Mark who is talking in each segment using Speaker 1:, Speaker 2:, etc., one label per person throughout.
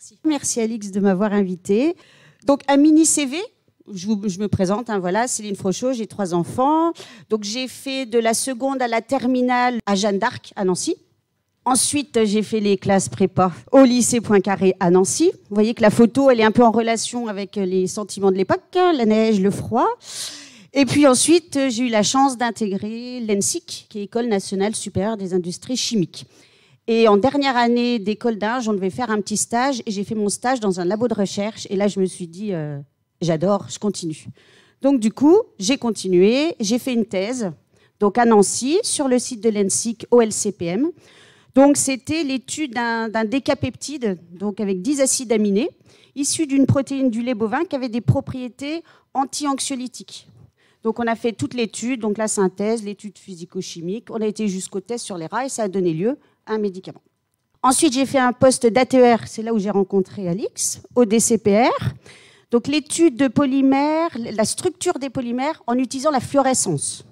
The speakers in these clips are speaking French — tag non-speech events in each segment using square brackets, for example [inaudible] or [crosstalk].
Speaker 1: Merci. Merci Alix de m'avoir invité. Donc un mini CV. Je, me présente, hein, voilà, Céline Frochot, j'ai trois enfants. Donc j'ai fait de la seconde à la terminale à Jeanne d'Arc, à Nancy. Ensuite, j'ai fait les classes prépa au lycée Poincaré à Nancy. Vous voyez que la photo, elle est un peu en relation avec les sentiments de l'époque, hein, la neige, le froid. Et puis ensuite, j'ai eu la chance d'intégrer l'ENSIC, qui est l'École nationale supérieure des industries chimiques. Et en dernière année d'école d'Inge, on devait faire un petit stage et j'ai fait mon stage dans un labo de recherche. Et là, je me suis dit, euh, j'adore, je continue. Donc du coup, j'ai continué, j'ai fait une thèse, donc à Nancy, sur le site de l'ENSIC OLCPM. Donc c'était l'étude d'un décapeptide, donc avec 10 acides aminés, issus d'une protéine du lait bovin qui avait des propriétés anti-anxiolytiques. Donc on a fait toute l'étude, donc la synthèse, l'étude physico-chimique. On a été jusqu'au test sur les rats et ça a donné lieu un médicament. Ensuite, j'ai fait un poste d'ATER, c'est là où j'ai rencontré Alix, au DCPR. Donc l'étude de polymères, la structure des polymères en utilisant la fluorescence.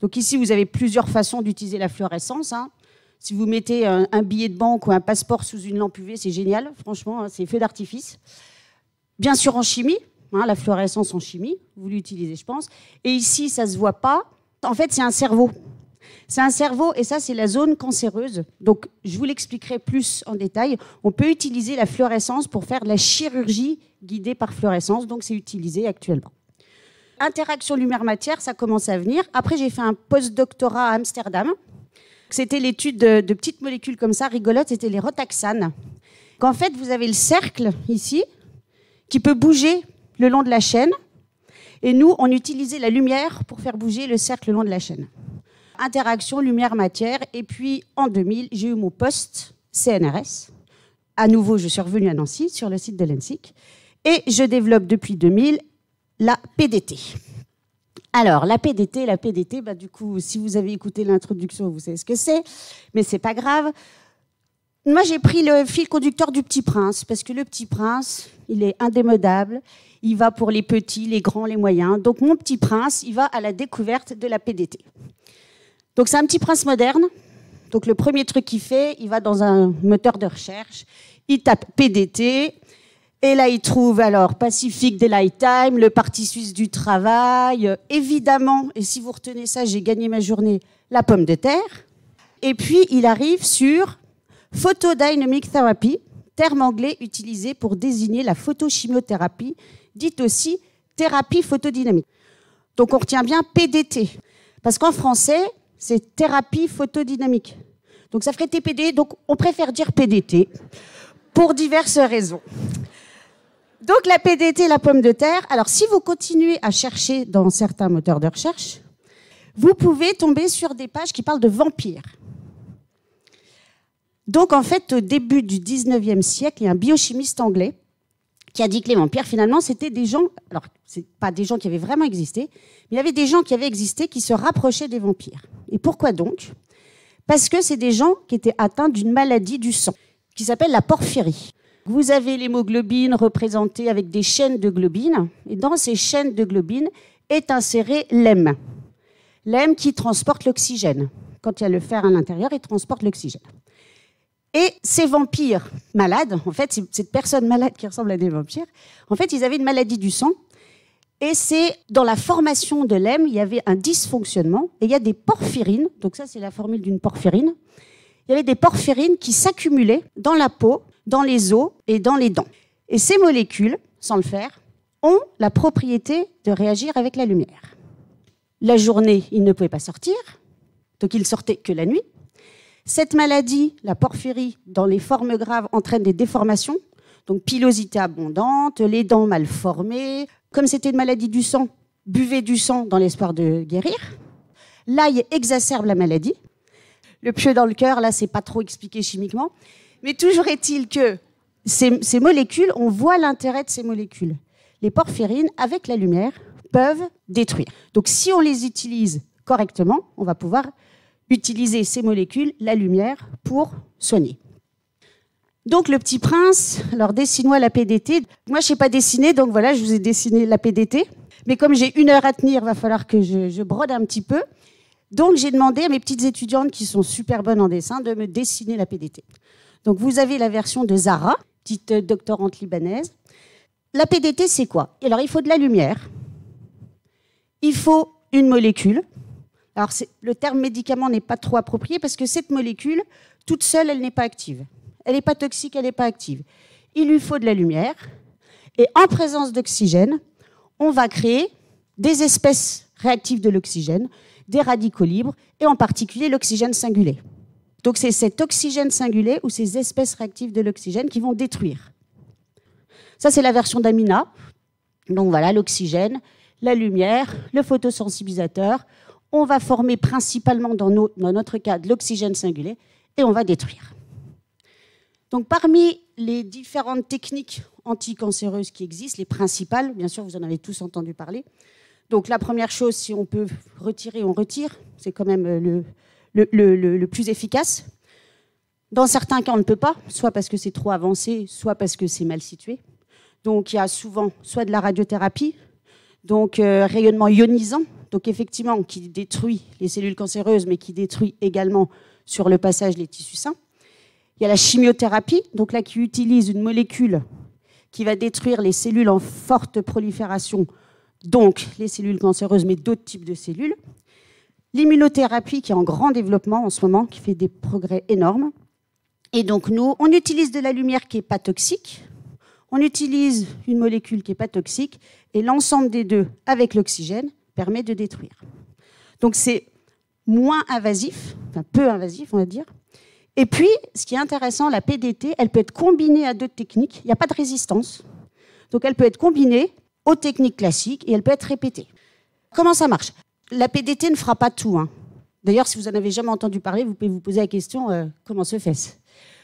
Speaker 1: Donc ici, vous avez plusieurs façons d'utiliser la fluorescence. Hein. Si vous mettez un, billet de banque ou un passeport sous une lampe UV, c'est génial, franchement, hein, c'est fait d'artifice. Bien sûr en chimie, Hein, la fluorescence en chimie, vous l'utilisez, je pense. Et ici, ça ne se voit pas. En fait, c'est un cerveau. C'est un cerveau et ça, c'est la zone cancéreuse. Donc, je vous l'expliquerai plus en détail. On peut utiliser la fluorescence pour faire de la chirurgie guidée par fluorescence. Donc, c'est utilisé actuellement. Interaction lumière-matière, ça commence à venir. Après, j'ai fait un post-doctorat à Amsterdam. C'était l'étude de, petites molécules comme ça, rigolotes, c'était les rotaxanes. Qu'en fait, vous avez le cercle ici qui peut bouger le long de la chaîne. Et nous, on utilisait la lumière pour faire bouger le cercle le long de la chaîne. Interaction lumière-matière. Et puis, en 2000, j'ai eu mon poste CNRS. À nouveau, je suis revenue à Nancy, sur le site de l'ENSIC. Et je développe depuis 2000 la PDT. Alors, la PDT, la PDT, bah, du coup, si vous avez écouté l'introduction, vous savez ce que c'est, mais c'est pas grave. Moi, j'ai pris le fil conducteur du Petit Prince, parce que le Petit Prince, il est indémodable, il va pour les petits, les grands, les moyens. Donc mon petit prince, il va à la découverte de la PDT. Donc c'est un petit prince moderne. Donc le premier truc qu'il fait, il va dans un moteur de recherche, il tape PDT, et là il trouve alors Pacifique Daylight Time, le Parti suisse du travail, évidemment, et si vous retenez ça, j'ai gagné ma journée, la pomme de terre. Et puis il arrive sur Photodynamic Therapy, terme anglais utilisé pour désigner la photochimiothérapie dite aussi thérapie photodynamique. Donc on retient bien PDT, parce qu'en français, c'est thérapie photodynamique. Donc ça ferait TPD, donc on préfère dire PDT, pour diverses raisons. Donc la PDT, la pomme de terre, alors si vous continuez à chercher dans certains moteurs de recherche, vous pouvez tomber sur des pages qui parlent de vampires. Donc en fait, au début du 19e siècle, il y a un biochimiste anglais qui a dit que les vampires, finalement, c'était des gens, alors, c'est pas des gens qui avaient vraiment existé, mais il y avait des gens qui avaient existé qui se rapprochaient des vampires. Et pourquoi donc? Parce que c'est des gens qui étaient atteints d'une maladie du sang, qui s'appelle la porphyrie. Vous avez l'hémoglobine représentée avec des chaînes de globine, et dans ces chaînes de globine est inséré l'hème. L'hème qui transporte l'oxygène. Quand il y a le fer à l'intérieur, il transporte l'oxygène. Et ces vampires malades, en fait, cette personne malade qui ressemble à des vampires, en fait, ils avaient une maladie du sang. Et c'est dans la formation de l'hème, il y avait un dysfonctionnement. Et il y a des porphyrines, donc ça c'est la formule d'une porphyrine. Il y avait des porphyrines qui s'accumulaient dans la peau, dans les os et dans les dents. Et ces molécules, sans le faire, ont la propriété de réagir avec la lumière. La journée, ils ne pouvaient pas sortir, donc ils sortaient que la nuit. Cette maladie, la porphyrie, dans les formes graves, entraîne des déformations, donc pilosité abondante, les dents mal formées. Comme c'était une maladie du sang, buvez du sang dans l'espoir de guérir. L'ail exacerbe la maladie. Le pieu dans le cœur, là, c'est pas trop expliqué chimiquement. Mais toujours est-il que ces, ces molécules, on voit l'intérêt de ces molécules. Les porphyrines, avec la lumière, peuvent détruire. Donc si on les utilise correctement, on va pouvoir utiliser ces molécules, la lumière, pour soigner. Donc le petit prince, alors dessine-moi la PDT. Moi je sais pas dessiner, donc voilà, je vous ai dessiné la PDT. Mais comme j'ai une heure à tenir, il va falloir que je, brode un petit peu. Donc j'ai demandé à mes petites étudiantes qui sont super bonnes en dessin de me dessiner la PDT. Donc vous avez la version de Zara, petite doctorante libanaise. La PDT, c'est quoi? Alors, il faut de la lumière, il faut une molécule. Alors, le terme médicament n'est pas trop approprié parce que cette molécule, toute seule, elle n'est pas active. Elle n'est pas toxique, elle n'est pas active. Il lui faut de la lumière. Et en présence d'oxygène, on va créer des espèces réactives de l'oxygène, des radicaux libres, et en particulier l'oxygène singulé. Donc c'est cet oxygène singulé ou ces espèces réactives de l'oxygène qui vont détruire. Ça, c'est la version d'Amina. Donc voilà, l'oxygène, la lumière, le photosensibilisateur. On va former principalement, dans, notre cas, de l'oxygène singulé et on va détruire. Parmi les différentes techniques anticancéreuses qui existent, les principales, bien sûr, vous en avez tous entendu parler. La première chose, si on peut retirer, on retire. C'est quand même le, le, plus efficace. Dans certains cas, on ne peut pas, soit parce que c'est trop avancé, soit parce que c'est mal situé. Donc il y a souvent soit de la radiothérapie, donc euh, rayonnement ionisant, donc effectivement qui détruit les cellules cancéreuses, mais qui détruit également sur le passage les tissus sains. Il y a la chimiothérapie, donc là qui utilise une molécule qui va détruire les cellules en forte prolifération, donc les cellules cancéreuses, mais d'autres types de cellules. L'immunothérapie qui est en grand développement en ce moment, qui fait des progrès énormes. Et donc nous, on utilise de la lumière qui n'est pas toxique, on utilise une molécule qui n'est pas toxique, et l'ensemble des deux, avec l'oxygène, permet de détruire. Donc c'est moins invasif, enfin peu invasif on va dire. Et puis, ce qui est intéressant, la PDT, elle peut être combinée à d'autres techniques. Il n'y a pas de résistance. Donc elle peut être combinée aux techniques classiques et elle peut être répétée. Comment ça marche? La PDT ne fera pas tout. Hein. D'ailleurs, si vous en avez jamais entendu parler, vous pouvez vous poser la question euh, comment se fait-ce?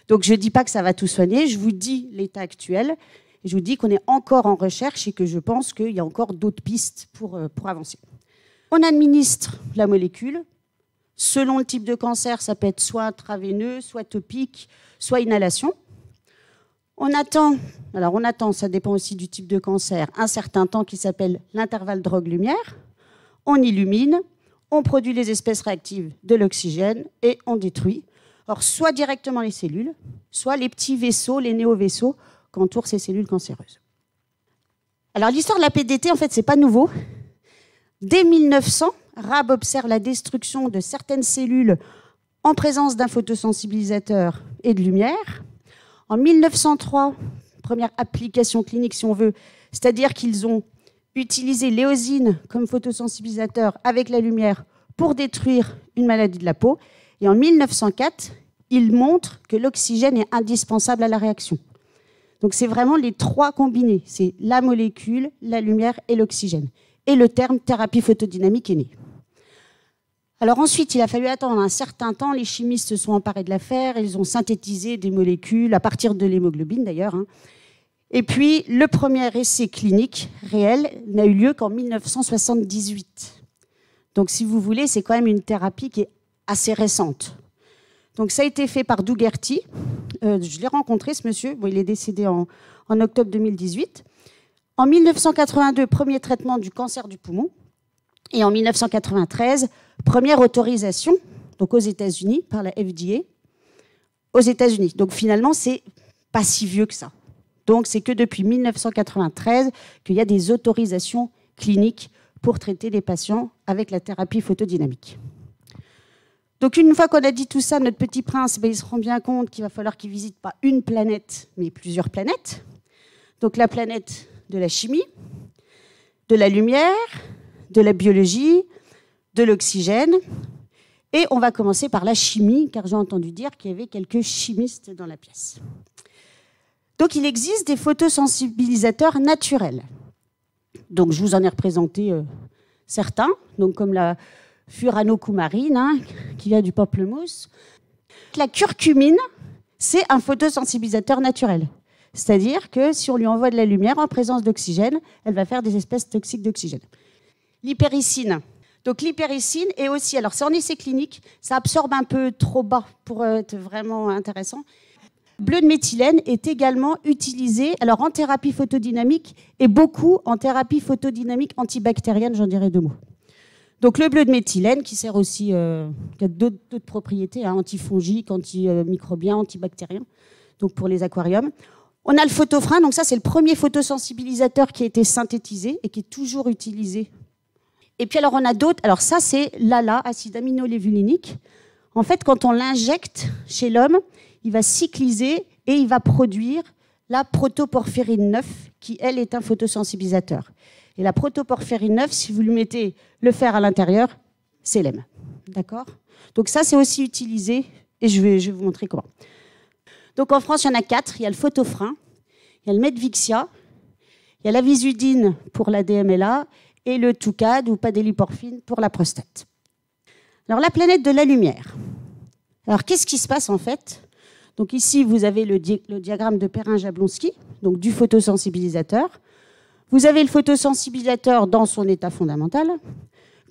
Speaker 1: Donc, je ne dis pas que ça va tout soigner. Je vous dis l'état actuel. Et je vous dis qu'on est encore en recherche et que je pense qu'il y a encore d'autres pistes pour, euh, pour avancer. On administre la molécule. Selon le type de cancer, ça peut être soit intraveineux, soit topique, soit inhalation. On attend, alors on attend, ça dépend aussi du type de cancer, un certain temps qui s'appelle l'intervalle drogue-lumière on illumine, on produit les espèces réactives de l'oxygène et on détruit. Alors, soit directement les cellules, soit les petits vaisseaux, les néo-vaisseaux qu'entourent ces cellules cancéreuses. Alors, l'histoire de la PDT, en fait, c'est pas nouveau. Dès 1900, Rab observe la destruction de certaines cellules en présence d'un photosensibilisateur et de lumière. En 1903, première application clinique, si on veut, c'est-à-dire qu'ils ont utiliser l'éosine comme photosensibilisateur avec la lumière pour détruire une maladie de la peau. Et en 1904, il montre que l'oxygène est indispensable à la réaction. Donc c'est vraiment les trois combinés. C'est la molécule, la lumière et l'oxygène. Et le terme thérapie photodynamique est né. Alors ensuite, il a fallu attendre un certain temps. Les chimistes se sont emparés de l'affaire. Ils ont synthétisé des molécules à partir de l'hémoglobine d'ailleurs. Hein. Et puis, le premier essai clinique réel n'a eu lieu qu'en 1978. Donc, si vous voulez, c'est quand même une thérapie qui est assez récente. Donc, ça a été fait par Dougerty. Euh, je l'ai rencontré, ce monsieur. Bon, il est décédé en, en octobre 2018. En 1982, premier traitement du cancer du poumon. Et en 1993, première autorisation, donc aux États-Unis, par la FDA, aux États-Unis. Donc finalement, c'est pas si vieux que ça. Donc c'est que depuis 1993 qu'il y a des autorisations cliniques pour traiter les patients avec la thérapie photodynamique. Donc une fois qu'on a dit tout ça, notre petit prince, ben, il se rend bien compte qu'il va falloir qu'il visite pas une planète, mais plusieurs planètes. Donc la planète de la chimie, de la lumière, de la biologie, de l'oxygène. Et on va commencer par la chimie, car j'ai entendu dire qu'il y avait quelques chimistes dans la pièce. Donc il existe des photosensibilisateurs naturels. Donc je vous en ai représenté euh, certains, donc comme la furanocoumarine, hein, qui vient du pamplemousse. La curcumine, c'est un photosensibilisateur naturel. C'est-à-dire que si on lui envoie de la lumière en présence d'oxygène, elle va faire des espèces toxiques d'oxygène. L'hypericine. Donc l'hypericine est aussi, alors c'est en essai clinique, ça absorbe un peu trop bas pour être vraiment intéressant bleu de méthylène est également utilisé alors en thérapie photodynamique et beaucoup en thérapie photodynamique antibactérienne, j'en dirais deux mots. Donc le bleu de méthylène qui sert aussi, euh, qui a d'autres propriétés, hein, antifongiques, antimicrobiens, antibactériens, donc pour les aquariums. On a le photofrein, donc ça c'est le premier photosensibilisateur qui a été synthétisé et qui est toujours utilisé. Et puis alors on a d'autres, alors ça c'est l'ALA, acide aminolévulinique. En fait, quand on l'injecte chez l'homme, il va cycliser et il va produire la protoporphyrine 9, qui elle est un photosensibilisateur. Et la protoporphyrine 9, si vous lui mettez le fer à l'intérieur, c'est l'EM. D'accord? Donc ça c'est aussi utilisé et je vais, vous montrer comment. Donc en France, il y en a quatre. Il y a le photofrein, il y a le Medvixia, il y a la visudine pour la DMLA le Toucad ou padéliporphine pour la prostate. Alors la planète de la lumière. Alors qu'est-ce qui se passe en fait? Donc ici, vous avez le, diagramme de Perrin-Jablonski, donc du photosensibilisateur. Vous avez le photosensibilisateur dans son état fondamental.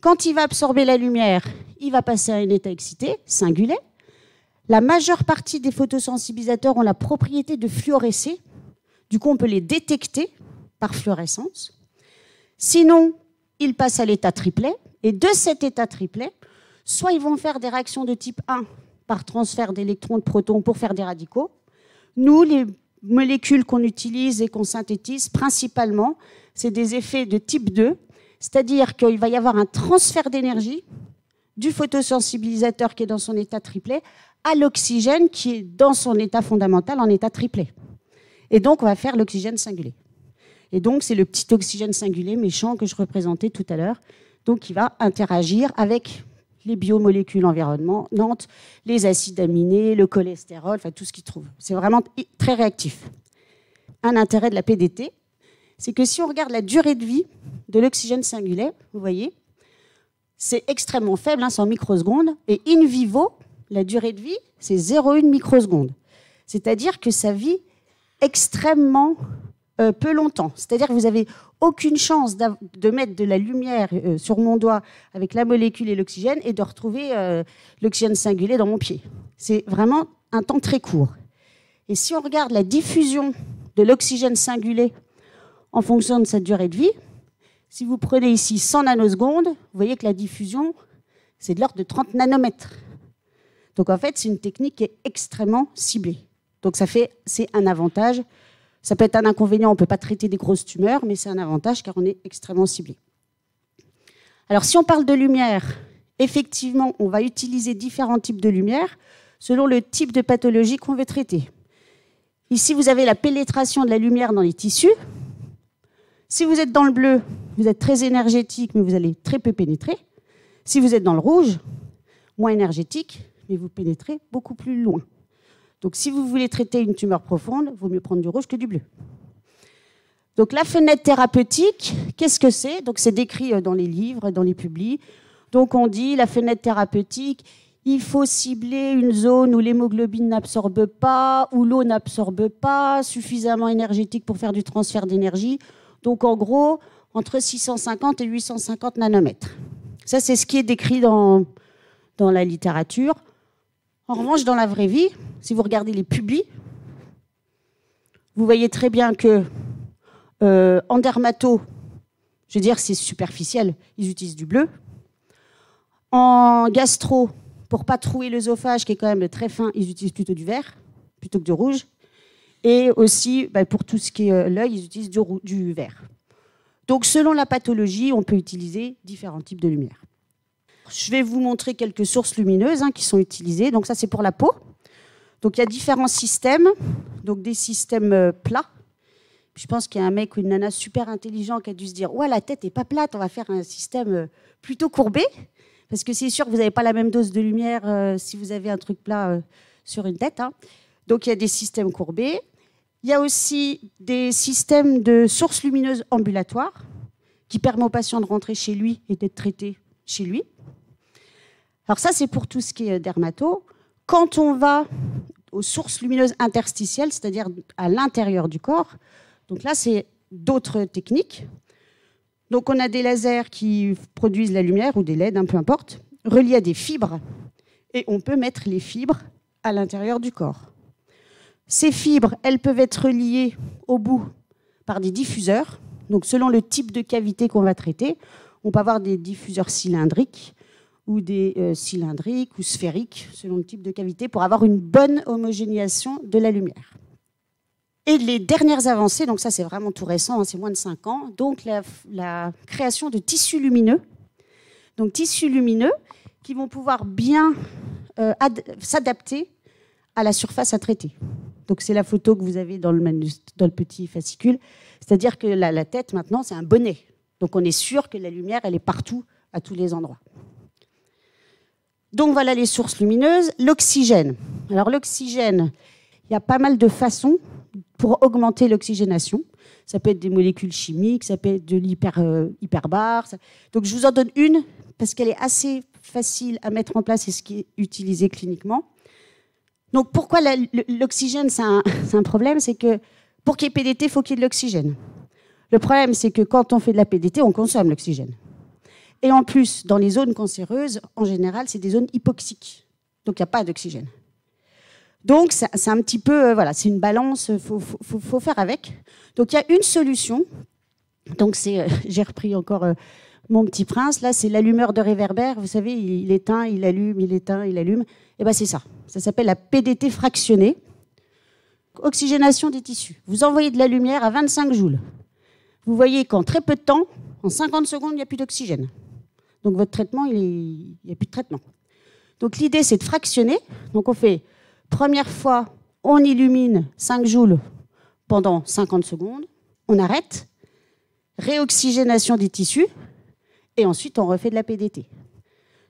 Speaker 1: Quand il va absorber la lumière, il va passer à un état excité, singulier. La majeure partie des photosensibilisateurs ont la propriété de fluorescer. Du coup, on peut les détecter par fluorescence. Sinon, ils passent à l'état triplet. Et de cet état triplet, soit ils vont faire des réactions de type 1 par transfert d'électrons de protons pour faire des radicaux. Nous, les molécules qu'on utilise et qu'on synthétise, principalement, c'est des effets de type 2, c'est-à-dire qu'il va y avoir un transfert d'énergie du photosensibilisateur qui est dans son état triplet à l'oxygène qui est dans son état fondamental en état triplet. Et donc, on va faire l'oxygène singulier. Et donc, c'est le petit oxygène singulier méchant que je représentais tout à l'heure, donc qui va interagir avec les biomolécules environnantes, les acides aminés, le cholestérol, enfin tout ce qu'il trouve. C'est vraiment très réactif. Un intérêt de la PDT, c'est que si on regarde la durée de vie de l'oxygène singulier, vous voyez, c'est extrêmement faible, hein, c'est en microsecondes, et in vivo, la durée de vie, c'est 0,1 microseconde. C'est-à-dire que ça vit extrêmement euh, peu longtemps. C'est-à-dire que vous n'avez aucune chance de mettre de la lumière euh, sur mon doigt avec la molécule et l'oxygène et de retrouver euh, l'oxygène singulier dans mon pied. C'est vraiment un temps très court. Et si on regarde la diffusion de l'oxygène singulier en fonction de sa durée de vie, si vous prenez ici 100 nanosecondes, vous voyez que la diffusion, c'est de l'ordre de 30 nanomètres. Donc en fait, c'est une technique qui est extrêmement ciblée. Donc ça fait, c'est un avantage. Ça peut être un inconvénient, on ne peut pas traiter des grosses tumeurs, mais c'est un avantage car on est extrêmement ciblé. Alors si on parle de lumière, effectivement, on va utiliser différents types de lumière selon le type de pathologie qu'on veut traiter. Ici, vous avez la pénétration de la lumière dans les tissus. Si vous êtes dans le bleu, vous êtes très énergétique, mais vous allez très peu pénétrer. Si vous êtes dans le rouge, moins énergétique, mais vous pénétrez beaucoup plus loin. Donc si vous voulez traiter une tumeur profonde, il vaut mieux prendre du rouge que du bleu. Donc la fenêtre thérapeutique, qu'est-ce que c'est? Donc c'est décrit euh, dans les livres, dans les publis. Donc on dit la fenêtre thérapeutique, il faut cibler une zone où l'hémoglobine n'absorbe pas, où l'eau n'absorbe pas, suffisamment énergétique pour faire du transfert d'énergie. Donc en gros, entre 650 et 850 nanomètres. Ça, c'est ce qui est décrit dans, dans la littérature. En revanche, dans la vraie vie, si vous regardez les publis, vous voyez très bien que euh, en dermato, je veux dire, c'est superficiel, ils utilisent du bleu. En gastro, pour pas trouer l'œsophage, qui est quand même très fin, ils utilisent plutôt du vert plutôt que du rouge. Et aussi, bah, pour tout ce qui est euh, l'œil, ils utilisent du, du vert. Donc, selon la pathologie, on peut utiliser différents types de lumière. Je vais vous montrer quelques sources lumineuses hein, qui sont utilisées. Donc ça, c'est pour la peau. Donc il y a différents systèmes, donc des systèmes euh, plats. Je pense qu'il y a un mec ou une nana super intelligent qui a dû se dire ouais la tête est pas plate, on va faire un système euh, plutôt courbé parce que c'est sûr que vous n'avez pas la même dose de lumière euh, si vous avez un truc plat sur une tête. Hein. Donc il y a des systèmes courbés. Il y a aussi des systèmes de sources lumineuses ambulatoires qui permettent au patient de rentrer chez lui et d'être traité chez lui. Alors ça, c'est pour tout ce qui est dermato. Quand on va aux sources lumineuses interstitielles, c'est-à-dire à l'intérieur du corps, donc là, c'est d'autres techniques. Donc on a des lasers qui produisent la lumière, ou des LED, un peu importe, reliés à des fibres, et on peut mettre les fibres à l'intérieur du corps. Ces fibres, elles peuvent être reliées au bout par des diffuseurs. Donc selon le type de cavité qu'on va traiter, on peut avoir des diffuseurs cylindriques, ou des euh, cylindriques ou sphériques, selon le type de cavité, pour avoir une bonne homogénéisation de la lumière. Et les dernières avancées, donc ça c'est vraiment tout récent, hein, c'est moins de 5 ans, donc la, création de tissus lumineux. Donc tissus lumineux qui vont pouvoir bien euh, s'adapter à la surface à traiter. Donc c'est la photo que vous avez dans le, dans le petit fascicule. C'est-à-dire que la, la tête maintenant c'est un bonnet. Donc on est sûr que la lumière elle est partout, à tous les endroits. Donc voilà les sources lumineuses. L'oxygène. Alors l'oxygène, il y a pas mal de façons pour augmenter l'oxygénation. Ça peut être des molécules chimiques, ça peut être de l'hyperbare. Euh, Donc je vous en donne une parce qu'elle est assez facile à mettre en place et ce qui est utilisé cliniquement. Donc pourquoi l'oxygène, c'est un, [laughs] un, problème? C'est que pour qu'il y ait PDT, il faut qu'il y ait de l'oxygène. Le problème, c'est que quand on fait de la PDT, on consomme l'oxygène. Et en plus, dans les zones cancéreuses, en général, c'est des zones hypoxiques. Donc il n'y a pas d'oxygène. Donc, c'est un petit peu, euh, voilà, c'est une balance, il faut, faire avec. Donc, il y a une solution. Donc, c'est, euh, [laughs] j'ai repris encore euh, mon petit prince. Là, c'est l'allumeur de réverbère. Vous savez, il, éteint, il allume, il éteint, il allume. Et eh bien, c'est ça. Ça s'appelle la PDT fractionnée. Oxygénation des tissus. Vous envoyez de la lumière à 25 joules. Vous voyez qu'en très peu de temps, en 50 secondes, il n'y a plus d'oxygène. Donc, votre traitement, il n'y a plus de traitement. Donc, l'idée, c'est de fractionner. Donc, on fait Première fois, on illumine 5 joules pendant 50 secondes, on arrête, réoxygénation des tissus, et ensuite on refait de la PDT.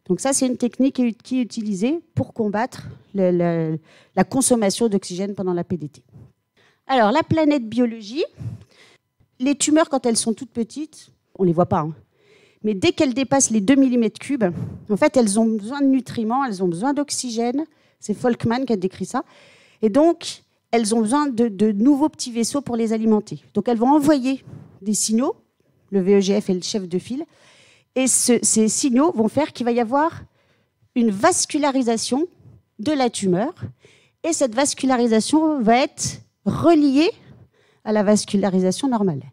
Speaker 1: Donc ça, c'est une technique qui est utilisée pour combattre la consommation d'oxygène pendant la PDT. Alors, la planète biologie, les tumeurs, quand elles sont toutes petites, on ne les voit pas, hein. Mais dès qu'elles dépassent les 2 mm3, en fait, elles ont besoin de nutriments, elles ont besoin d'oxygène, c'est Folkman qui a décrit ça. Et donc, elles ont besoin de, nouveaux petits vaisseaux pour les alimenter. Donc, elles vont envoyer des signaux. Le VEGF est le chef de file. Et ces signaux vont faire qu'il va y avoir une vascularisation de la tumeur. Et cette vascularisation va être reliée à la vascularisation normale.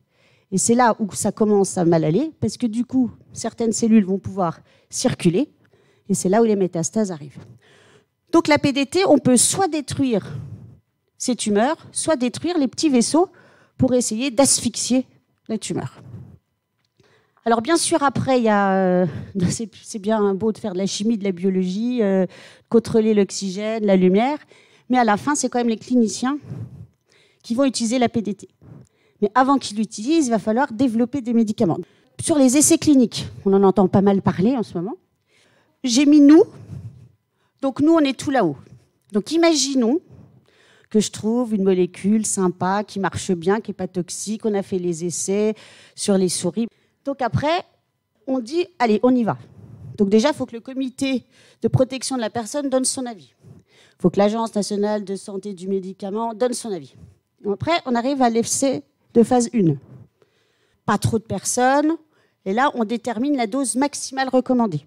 Speaker 1: Et c'est là où ça commence à mal aller, parce que du coup, certaines cellules vont pouvoir circuler, et c'est là où les métastases arrivent. Donc la PDT, on peut soit détruire ces tumeurs, soit détruire les petits vaisseaux pour essayer d'asphyxier la tumeur. Alors bien sûr, après, euh, [laughs] c'est bien beau de faire de la chimie, de la biologie, euh, contrôler l'oxygène, la lumière, mais à la fin, c'est quand même les cliniciens qui vont utiliser la PDT. Mais avant qu'ils l'utilisent, il va falloir développer des médicaments. Sur les essais cliniques, on en entend pas mal parler en ce moment. J'ai mis nous donc nous, on est tout là-haut. Donc imaginons que je trouve une molécule sympa, qui marche bien, qui n'est pas toxique. On a fait les essais sur les souris. Donc après, on dit, allez, on y va. Donc déjà, il faut que le comité de protection de la personne donne son avis. Il faut que l'Agence nationale de santé du médicament donne son avis. après, on arrive à l'effet de phase 1. Pas trop de personnes. Et là, on détermine la dose maximale recommandée.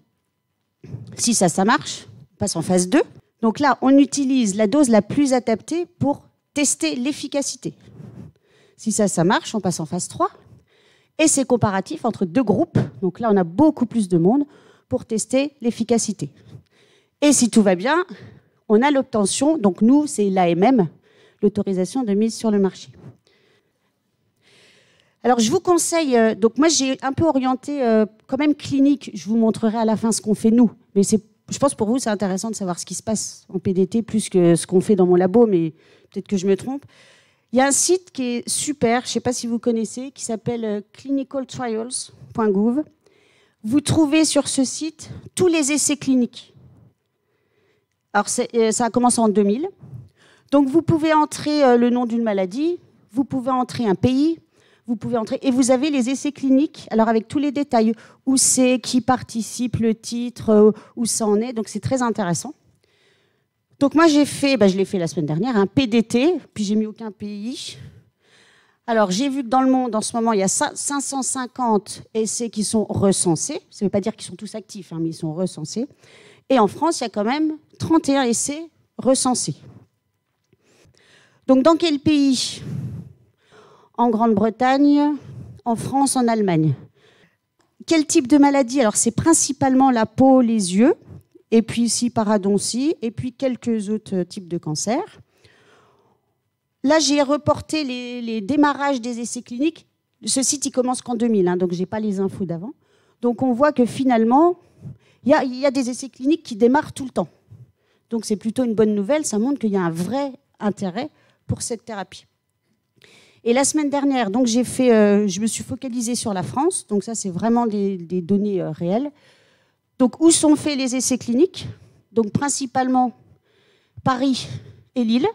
Speaker 1: Si ça, ça marche, passe en phase 2. Donc là, on utilise la dose la plus adaptée pour tester l'efficacité. Si ça, ça marche, on passe en phase 3. Et c'est comparatif entre deux groupes. Donc là, on a beaucoup plus de monde pour tester l'efficacité. Et si tout va bien, on a l'obtention, donc nous, c'est l'AMM, l'autorisation de mise sur le marché. Alors, je vous conseille, euh, donc moi, j'ai un peu orienté euh, quand même clinique. Je vous montrerai à la fin ce qu'on fait nous, mais je pense pour vous, c'est intéressant de savoir ce qui se passe en PDT plus que ce qu'on fait dans mon labo, mais peut-être que je me trompe. Il y a un site qui est super, je ne sais pas si vous connaissez, qui s'appelle euh, clinicaltrials.gouv. Vous trouvez sur ce site tous les essais cliniques. Alors, ça a commencé en 2000. Donc, vous pouvez entrer le nom d'une maladie, vous pouvez entrer un pays, vous pouvez entrer. Et vous avez les essais cliniques, alors avec tous les détails, où c'est, qui participe, le titre, euh, où ça en est. Donc c'est très intéressant. Donc moi j'ai fait, bah, je l'ai fait la semaine dernière, un PDT, puis j'ai mis aucun pays. Alors j'ai vu que dans le monde en ce moment il y a 550 essais qui sont recensés. Ça ne veut pas dire qu'ils sont tous actifs, hein, mais ils sont recensés. Et en France il y a quand même 31 essais recensés. Donc dans quel pays en Grande-Bretagne, en France, en Allemagne. Quel type de maladie? Alors c'est principalement la peau, les yeux, et puis ici paradontie, et puis quelques autres types de cancers. Là, j'ai reporté les, démarrages des essais cliniques. Ce site, il commence qu'en 2000, hein, donc je n'ai pas les infos d'avant. Donc on voit que finalement, il y, a, des essais cliniques qui démarrent tout le temps. Donc c'est plutôt une bonne nouvelle, ça montre qu'il y a un vrai intérêt pour cette thérapie. Et la semaine dernière, donc euh, je me suis focalisée sur la France. Donc ça, c'est vraiment des, données euh, réelles. Donc où sont faits les essais cliniques? Donc principalement Paris et Lille.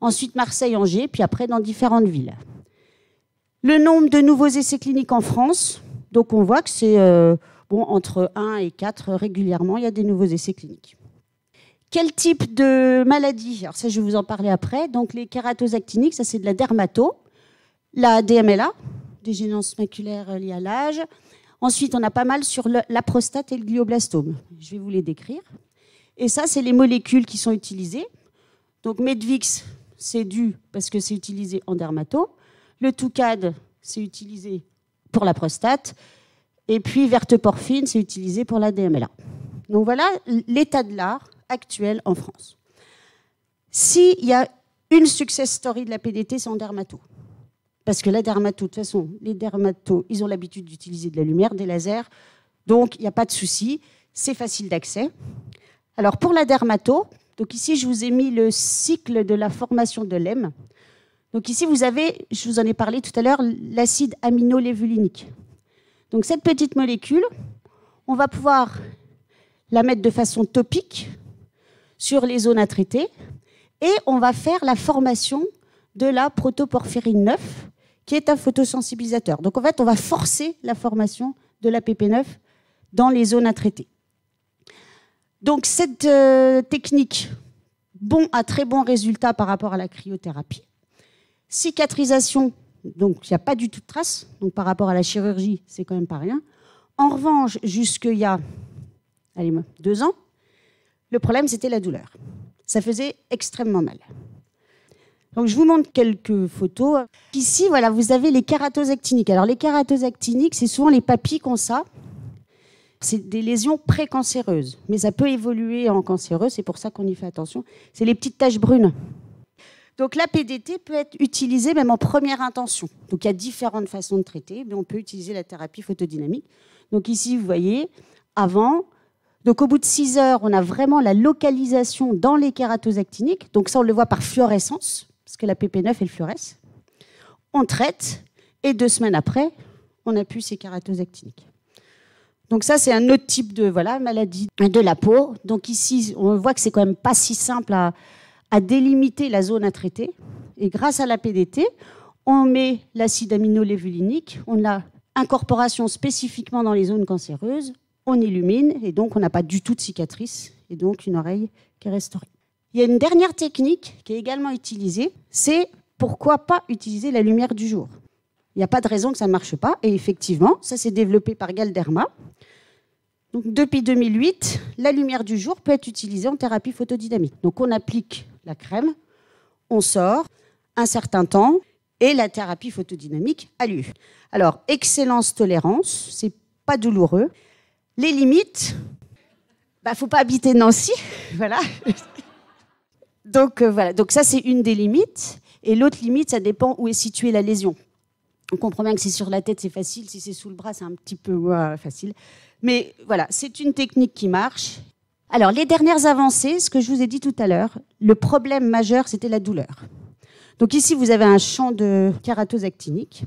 Speaker 1: Ensuite Marseille, Angers, puis après dans différentes villes. Le nombre de nouveaux essais cliniques en France. Donc on voit que c'est euh, bon entre 1 et 4 régulièrement. Il y a des nouveaux essais cliniques. Quel type de maladie? Alors ça, je vais vous en parler après. Donc les kératoses actiniques, ça c'est de la dermato. La DMLA, dégénérescence maculaire liée à l'âge. Ensuite, on a pas mal sur la prostate et le glioblastome. Je vais vous les décrire. Et ça, c'est les molécules qui sont utilisées. Donc Medvix, c'est dû parce que c'est utilisé en dermato. Le Toucad, c'est utilisé pour la prostate. Et puis Verteporfine, c'est utilisé pour la DMLA. Donc voilà l'état de l'art actuelle en France. S'il y a une success story de la PDT, c'est en dermato. Parce que la dermato, de toute façon, les dermatos, ils ont l'habitude d'utiliser de la lumière, des lasers, donc il n'y a pas de souci, c'est facile d'accès. Alors pour la dermato, donc ici je vous ai mis le cycle de la formation de l'EM. Donc ici vous avez, je vous en ai parlé tout à l'heure, l'acide aminolévulinique. Donc cette petite molécule, on va pouvoir la mettre de façon topique sur les zones à traiter. Et on va faire la formation de la protoporphyrine 9, qui est un photosensibilisateur. Donc en fait, on va forcer la formation de la PP9 dans les zones à traiter. Donc cette euh, technique, bon à très bon résultat par rapport à la cryothérapie. Cicatrisation, donc il n'y a pas du tout de trace. Donc par rapport à la chirurgie, c'est quand même pas rien. En revanche, jusqu'il y a deux ans, le problème, c'était la douleur. Ça faisait extrêmement mal. Donc, je vous montre quelques photos. Ici, voilà, vous avez les kératoses actiniques. Alors, les kératoses actiniques, c'est souvent les papilles qu'on ça. C'est des lésions précancéreuses, mais ça peut évoluer en cancéreux, c'est pour ça qu'on y fait attention. C'est les petites taches brunes. Donc la PDT peut être utilisée même en première intention. Donc il y a différentes façons de traiter, mais on peut utiliser la thérapie photodynamique. Donc ici, vous voyez, avant, donc au bout de 6 heures, on a vraiment la localisation dans les kératoses actiniques. Donc ça, on le voit par fluorescence, parce que la PP9, elle fluoresce. On traite, et deux semaines après, on n'a plus ces kératoses actiniques. Donc ça, c'est un autre type de maladie de la peau. Donc ici, on voit que c'est quand même pas si simple à, à délimiter la zone à traiter. Et grâce à la PDT, on met l'acide aminolévulinique, on a incorporation spécifiquement dans les zones cancéreuses, on illumine et donc on n'a pas du tout de cicatrice et donc une oreille qui est restaurée. Il y a une dernière technique qui est également utilisée, c'est pourquoi pas utiliser la lumière du jour. Il n'y a pas de raison que ça ne marche pas et effectivement, ça s'est développé par Galderma. Donc, depuis 2008, la lumière du jour peut être utilisée en thérapie photodynamique. Donc on applique la crème, on sort un certain temps et la thérapie photodynamique a lieu. Alors, excellence tolérance, c'est pas douloureux. Les limites, bah faut pas habiter Nancy, [laughs] voilà. Donc euh, voilà, donc ça c'est une des limites. Et l'autre limite, ça dépend où est située la lésion. On comprend bien que si sur la tête c'est facile, si c'est sous le bras c'est un petit peu facile. Mais voilà, c'est une technique qui marche. Alors les dernières avancées, ce que je vous ai dit tout à l'heure, le problème majeur c'était la douleur. Donc ici vous avez un champ de kératose actinique.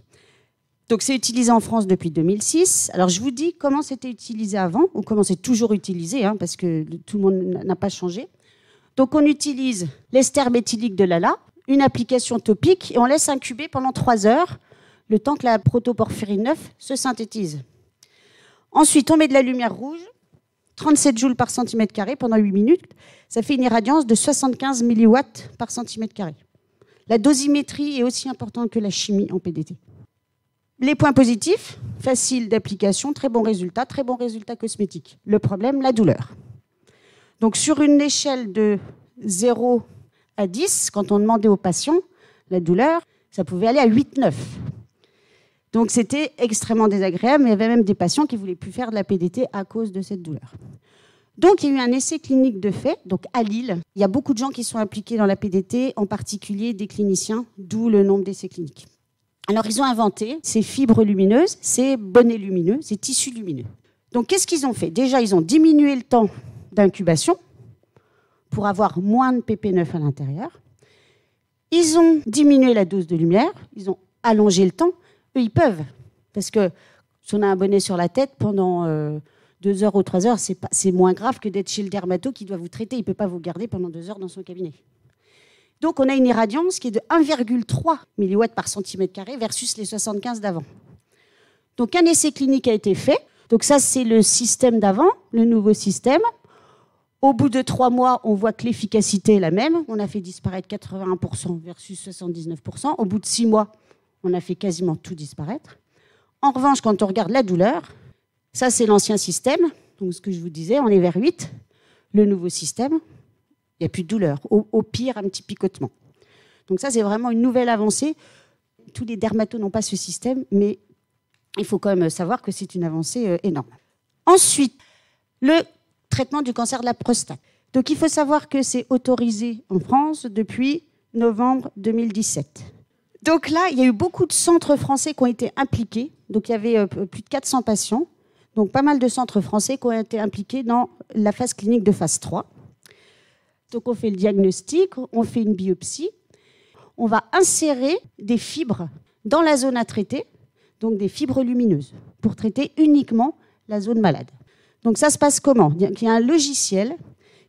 Speaker 1: Donc c'est utilisé en France depuis 2006. Alors je vous dis comment c'était utilisé avant, ou comment c'est toujours utilisé, hein, parce que tout le monde n'a pas changé. Donc on utilise l'ester méthylique de l'ALA, une application topique, et on laisse incuber pendant 3 heures, le temps que la protoporphyrine 9 se synthétise. Ensuite, on met de la lumière rouge, 37 joules par centimètre carré pendant 8 minutes. Ça fait une irradiance de 75 milliwatts par centimètre carré. La dosimétrie est aussi importante que la chimie en PDT. Les points positifs, facile d'application, très bon résultat, très bon résultat cosmétique. Le problème, la douleur. Donc sur une échelle de 0 à 10, quand on demandait aux patients la douleur, ça pouvait aller à 8-9. Donc c'était extrêmement désagréable, il y avait même des patients qui ne voulaient plus faire de la PDT à cause de cette douleur. Donc il y a eu un essai clinique de fait, donc à Lille. Il y a beaucoup de gens qui sont impliqués dans la PDT, en particulier des cliniciens, d'où le nombre d'essais cliniques. Alors ils ont inventé ces fibres lumineuses, ces bonnets lumineux, ces tissus lumineux. Donc qu'est-ce qu'ils ont fait? Déjà, ils ont diminué le temps d'incubation pour avoir moins de PP9 à l'intérieur. Ils ont diminué la dose de lumière, ils ont allongé le temps. Eux, ils peuvent. Parce que si on a un bonnet sur la tête pendant euh, deux heures ou trois heures, c'est moins grave que d'être chez le dermato qui doit vous traiter. Il ne peut pas vous garder pendant deux heures dans son cabinet. Donc on a une irradiance qui est de 1,3 mW par centimètre carré versus les 75 d'avant. Donc un essai clinique a été fait. Donc ça c'est le système d'avant, le nouveau système. Au bout de trois mois, on voit que l'efficacité est la même. On a fait disparaître 81% versus 79%. Au bout de six mois, on a fait quasiment tout disparaître. En revanche, quand on regarde la douleur, ça c'est l'ancien système. Donc ce que je vous disais, on est vers 8. Le nouveau système, il n'y a plus de douleur. Au, pire, un petit picotement. Donc ça, c'est vraiment une nouvelle avancée. Tous les dermatos n'ont pas ce système, mais il faut quand même savoir que c'est une avancée euh, énorme. Ensuite, le traitement du cancer de la prostate. Donc il faut savoir que c'est autorisé en France depuis novembre 2017. Donc là, il y a eu beaucoup de centres français qui ont été impliqués. Donc il y avait euh, plus de 400 patients. Donc pas mal de centres français qui ont été impliqués dans la phase clinique de phase 3. Donc on fait le diagnostic, on fait une biopsie, on va insérer des fibres dans la zone à traiter, donc des fibres lumineuses, pour traiter uniquement la zone malade. Donc ça se passe comment? Il y a un logiciel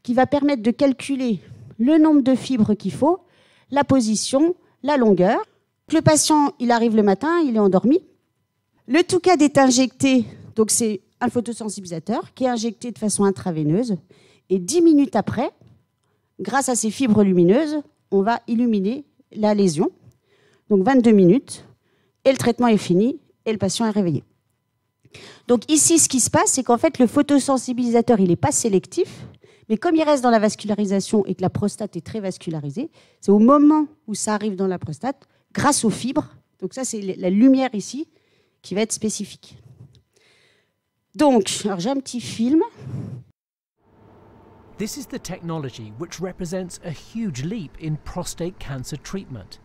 Speaker 1: qui va permettre de calculer le nombre de fibres qu'il faut, la position, la longueur. Le patient, il arrive le matin, il est endormi. Le Toucad est injecté, donc c'est un photosensibilisateur qui est injecté de façon intraveineuse. Et dix minutes après, grâce à ces fibres lumineuses, on va illuminer la lésion. Donc 22 minutes, et le traitement est fini, et le patient est réveillé. Donc ici, ce qui se passe, c'est qu'en fait, le photosensibilisateur, il n'est pas sélectif, mais comme il reste dans la vascularisation et que la prostate est très vascularisée, c'est au moment où ça arrive dans la prostate, grâce aux fibres, donc ça c'est la lumière ici, qui va être spécifique. Donc, j'ai un petit film.
Speaker 2: This is the technology which represents a huge leap in prostate cancer treatment.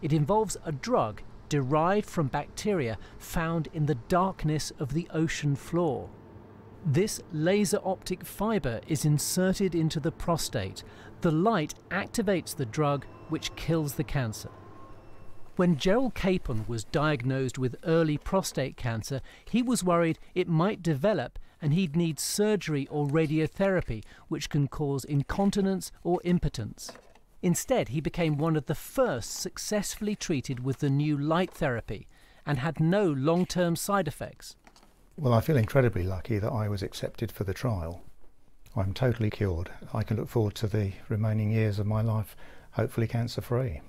Speaker 2: It involves a drug derived from bacteria found in the darkness of the ocean floor. This laser optic fiber is inserted into the prostate. The light activates the drug which kills the cancer. When Gerald Capon was diagnosed with early prostate cancer, he was worried it might develop and he'd need surgery or radiotherapy, which can cause incontinence or impotence. Instead, he became one of the first successfully treated with the new light therapy and had no long term side effects.
Speaker 3: Well, I feel incredibly lucky that I was accepted for the trial. I'm totally cured. I can look forward to the remaining years of my life, hopefully cancer free.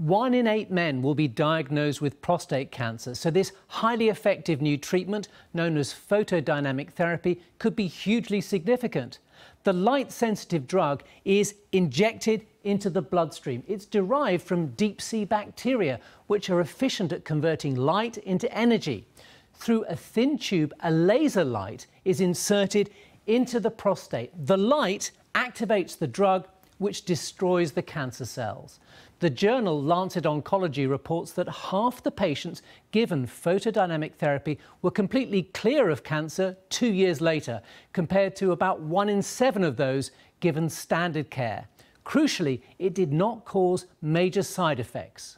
Speaker 2: One in eight men will be diagnosed with prostate cancer, so this highly effective new treatment, known as photodynamic therapy, could be hugely significant. The light sensitive drug is injected into the bloodstream. It's derived from deep sea bacteria, which are efficient at converting light into energy. Through a thin tube, a laser light is inserted into the prostate. The light activates the drug, which destroys the cancer cells. The journal Lancet Oncology reports that half the patients given photodynamic therapy were completely clear of cancer two years later, compared to about one in seven of those given standard care. Crucially, it did not cause major side effects.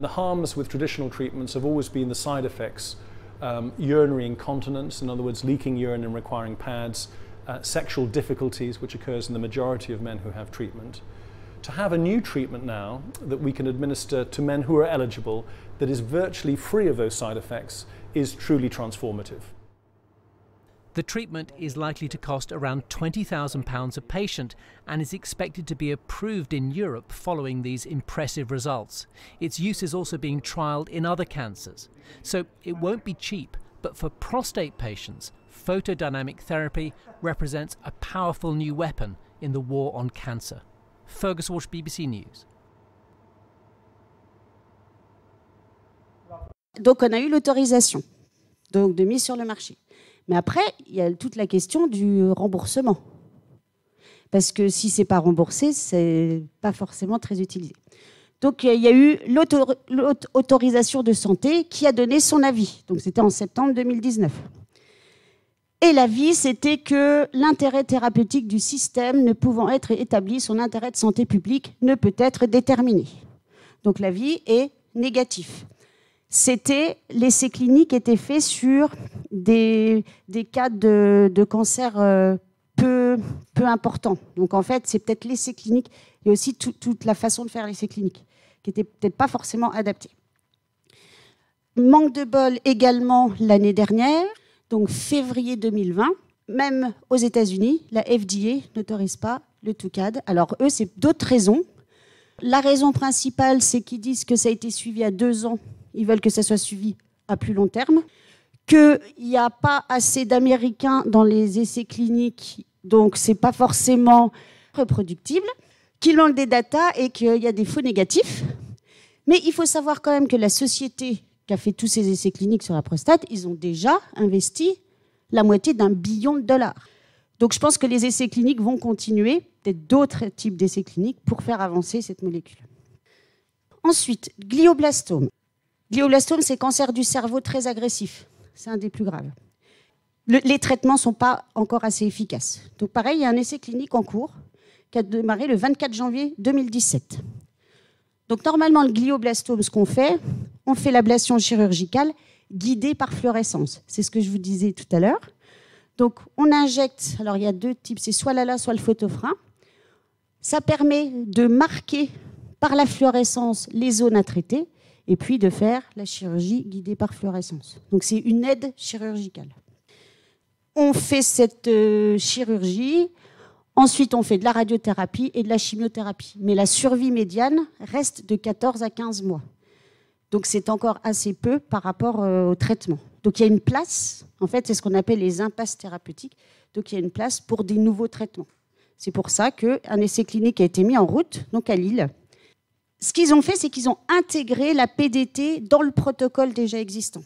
Speaker 4: The harms with traditional treatments have always been the side effects um, urinary incontinence, in other words, leaking urine and requiring pads, uh, sexual difficulties, which occurs in the majority of men who have treatment to have a new treatment now that we can administer to men who are eligible that is virtually free of those side effects is truly transformative.
Speaker 2: The treatment is likely to cost around £20,000 a patient and is expected to be approved in Europe following these impressive results. Its use is also being trialled in other cancers. So it won't be cheap, but for prostate patients, photodynamic therapy represents a powerful new weapon in the war on cancer. Fergus Walsh, BBC News.
Speaker 1: Donc on a eu l'autorisation donc de mise sur le marché. Mais après, il y a toute la question du remboursement. Parce que si c'est pas remboursé, c'est pas forcément très utilisé. Donc il y a eu l'autorisation de santé qui a donné son avis. Donc c'était en septembre 2019. Et l'avis, c'était que l'intérêt thérapeutique du système ne pouvant être établi, son intérêt de santé publique ne peut être déterminé. Donc l'avis est négatif. C'était l'essai clinique était fait sur des, cas de, cancer euh, peu, peu importants. Donc en fait, c'est peut-être l'essai clinique et aussi toute la façon de faire l'essai clinique qui n'était peut-être pas forcément adaptée. Manque de bol également l'année dernière donc février 2020. Même aux États-Unis, la FDA n'autorise pas le TUCAD. Alors eux, c'est d'autres raisons. La raison principale, c'est qu'ils disent que ça a été suivi à deux ans. Ils veulent que ça soit suivi à plus long terme. Qu'il n'y a pas assez d'Américains dans les essais cliniques, donc c'est pas forcément reproductible. Qu'il manque des datas et qu'il y a des faux négatifs. Mais il faut savoir quand même que la société qui a fait tous ces essais cliniques sur la prostate, ils ont déjà investi la moitié d'un billion de dollars. Donc je pense que les essais cliniques vont continuer, peut-être d'autres types d'essais cliniques, pour faire avancer cette molécule. Ensuite, glioblastome. Glioblastome, c'est cancer du cerveau très agressif. C'est un des plus graves. les traitements ne sont pas encore assez efficaces. Donc pareil, il y a un essai clinique en cours qui a démarré le 24 janvier 2017. Donc normalement, le glioblastome, ce qu'on fait, on fait l'ablation chirurgicale guidée par fluorescence. C'est ce que je vous disais tout à l'heure. Donc on injecte, alors il y a deux types, c'est soit l'ALA, soit le photofrein. Ça permet de marquer par la fluorescence les zones à traiter et puis de faire la chirurgie guidée par fluorescence. Donc c'est une aide chirurgicale. On fait cette euh, chirurgie Ensuite, on fait de la radiothérapie et de la chimiothérapie. Mais la survie médiane reste de 14 à 15 mois. Donc c'est encore assez peu par rapport euh, au traitement. Donc il y a une place, en fait, c'est ce qu'on appelle les impasses thérapeutiques. Donc il y a une place pour des nouveaux traitements. C'est pour ça qu'un essai clinique a été mis en route, donc à Lille. Ce qu'ils ont fait, c'est qu'ils ont intégré la PDT dans le protocole déjà existant.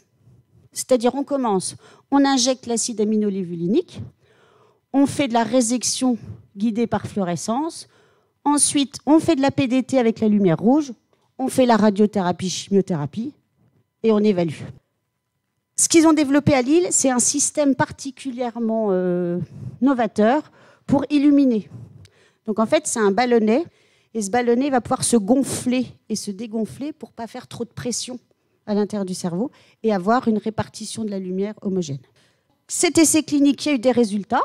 Speaker 1: C'est-à-dire, on commence, on injecte l'acide aminolévulinique, on fait de la résection guidée par fluorescence. Ensuite, on fait de la PDT avec la lumière rouge. On fait la radiothérapie, chimiothérapie et on évalue. Ce qu'ils ont développé à Lille, c'est un système particulièrement euh, novateur pour illuminer. Donc en fait, c'est un ballonnet et ce ballonnet va pouvoir se gonfler et se dégonfler pour pas faire trop de pression à l'intérieur du cerveau et avoir une répartition de la lumière homogène. Cet essai clinique, il y a eu des résultats.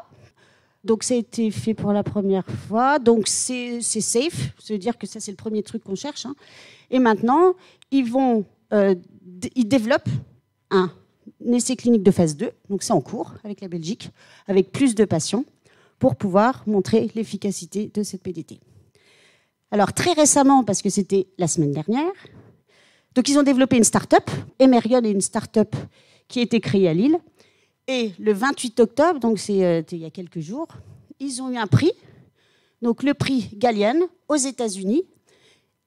Speaker 1: Donc ça a été fait pour la première fois. Donc c'est safe, cest à dire que ça c'est le premier truc qu'on cherche. Hein. Et maintenant, euh, ils développent un, essai clinique de phase 2, donc c'est en cours avec la Belgique, avec plus de patients, pour pouvoir montrer l'efficacité de cette PDT. Alors très récemment, parce que c'était la semaine dernière, donc ils ont développé une start-up, Emerion est une start-up qui a été créée à Lille, et le 28 octobre, donc c'est euh, il y a quelques jours, ils ont eu un prix, donc le prix Gallienne aux États-Unis.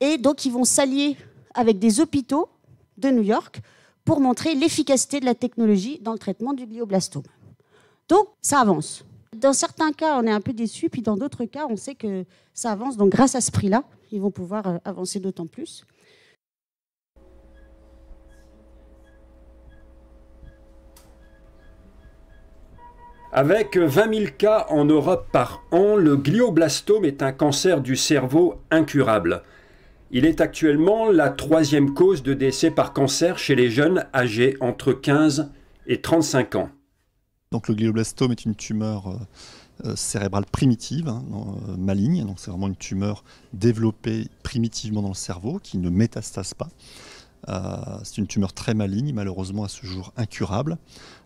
Speaker 1: Et donc ils vont s'allier avec des hôpitaux de New York pour montrer l'efficacité de la technologie dans le traitement du glioblastome. Donc ça avance. Dans certains cas, on est un peu déçu, puis dans d'autres cas, on sait que ça avance. Donc grâce à ce prix-là, ils vont pouvoir euh, avancer d'autant plus.
Speaker 5: Avec 20 000 cas en Europe par an, le glioblastome est un cancer du cerveau incurable. Il est actuellement la troisième cause de décès par cancer chez les jeunes âgés entre 15 et 35 ans.
Speaker 6: Donc le glioblastome est une tumeur euh, euh, cérébrale primitive, hein, euh, maligne. Donc c'est vraiment une tumeur développée primitivement dans le cerveau qui ne métastase pas. c'est une tumeur très maligne, malheureusement à ce jour incurable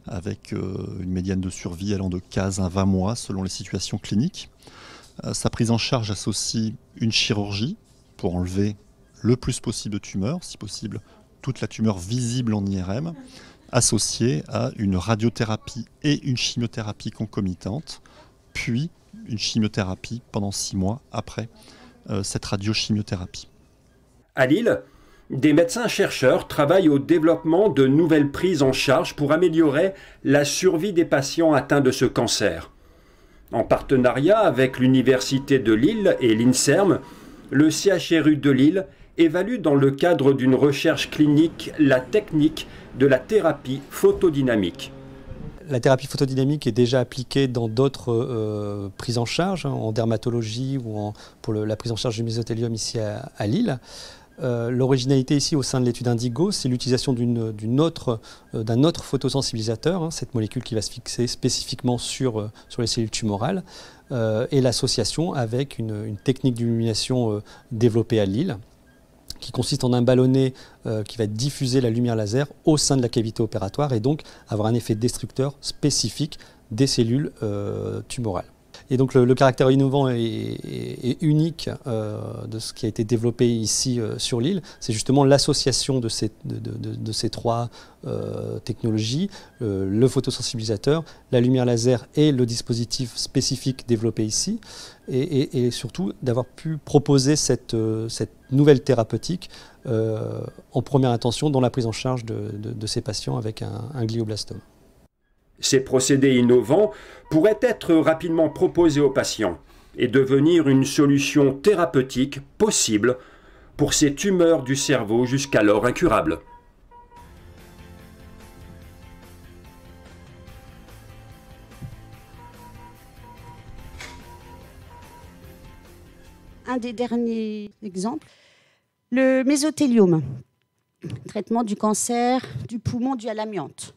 Speaker 6: avec une médiane de survie allant de 15 à 20 mois selon les situations cliniques. Sa prise en charge associe une chirurgie pour enlever le plus possible de tumeurs, si possible toute la tumeur visible en IRM, associée à une radiothérapie et une chimiothérapie concomitante, puis une chimiothérapie pendant six mois après euh, cette radiochimiothérapie.
Speaker 5: À Lille, des médecins-chercheurs travaillent au développement de nouvelles prises en charge pour améliorer la survie des patients atteints de ce cancer. En partenariat avec l'Université de Lille et l'INSERM, le CHRU de Lille évalue dans le cadre d'une recherche clinique la technique de la thérapie photodynamique.
Speaker 7: La thérapie photodynamique est déjà appliquée dans d'autres euh, prises en charge, hein, en dermatologie ou pour la prise en charge du mésothélium ici à Lille. Euh, l'originalité ici au sein de l'étude Indigo, c'est l'utilisation euh, d'un autre photosensibilisateur, hein, cette molécule qui va se fixer spécifiquement sur, sur les cellules tumorales, et l'association avec une, technique d'illumination développée à Lille, qui consiste en un ballonnet qui va diffuser la lumière laser au sein de la cavité opératoire et donc avoir un effet destructeur spécifique des cellules tumorales. Et donc le, caractère innovant et, unique euh, de ce qui a été développé ici euh, sur l'île, c'est justement l'association de ces, trois euh, technologies, le photosensibilisateur, la lumière laser et le dispositif spécifique développé ici, et, surtout d'avoir pu proposer cette, cette nouvelle thérapeutique en première intention dans la prise en charge de, ces patients avec un glioblastome.
Speaker 5: Ces procédés innovants pourraient être rapidement proposés aux patients et devenir une solution thérapeutique possible pour ces tumeurs du cerveau jusqu'alors incurables.
Speaker 1: Un des derniers exemples, le mésothéliome, traitement du cancer du poumon dû à l'amiante.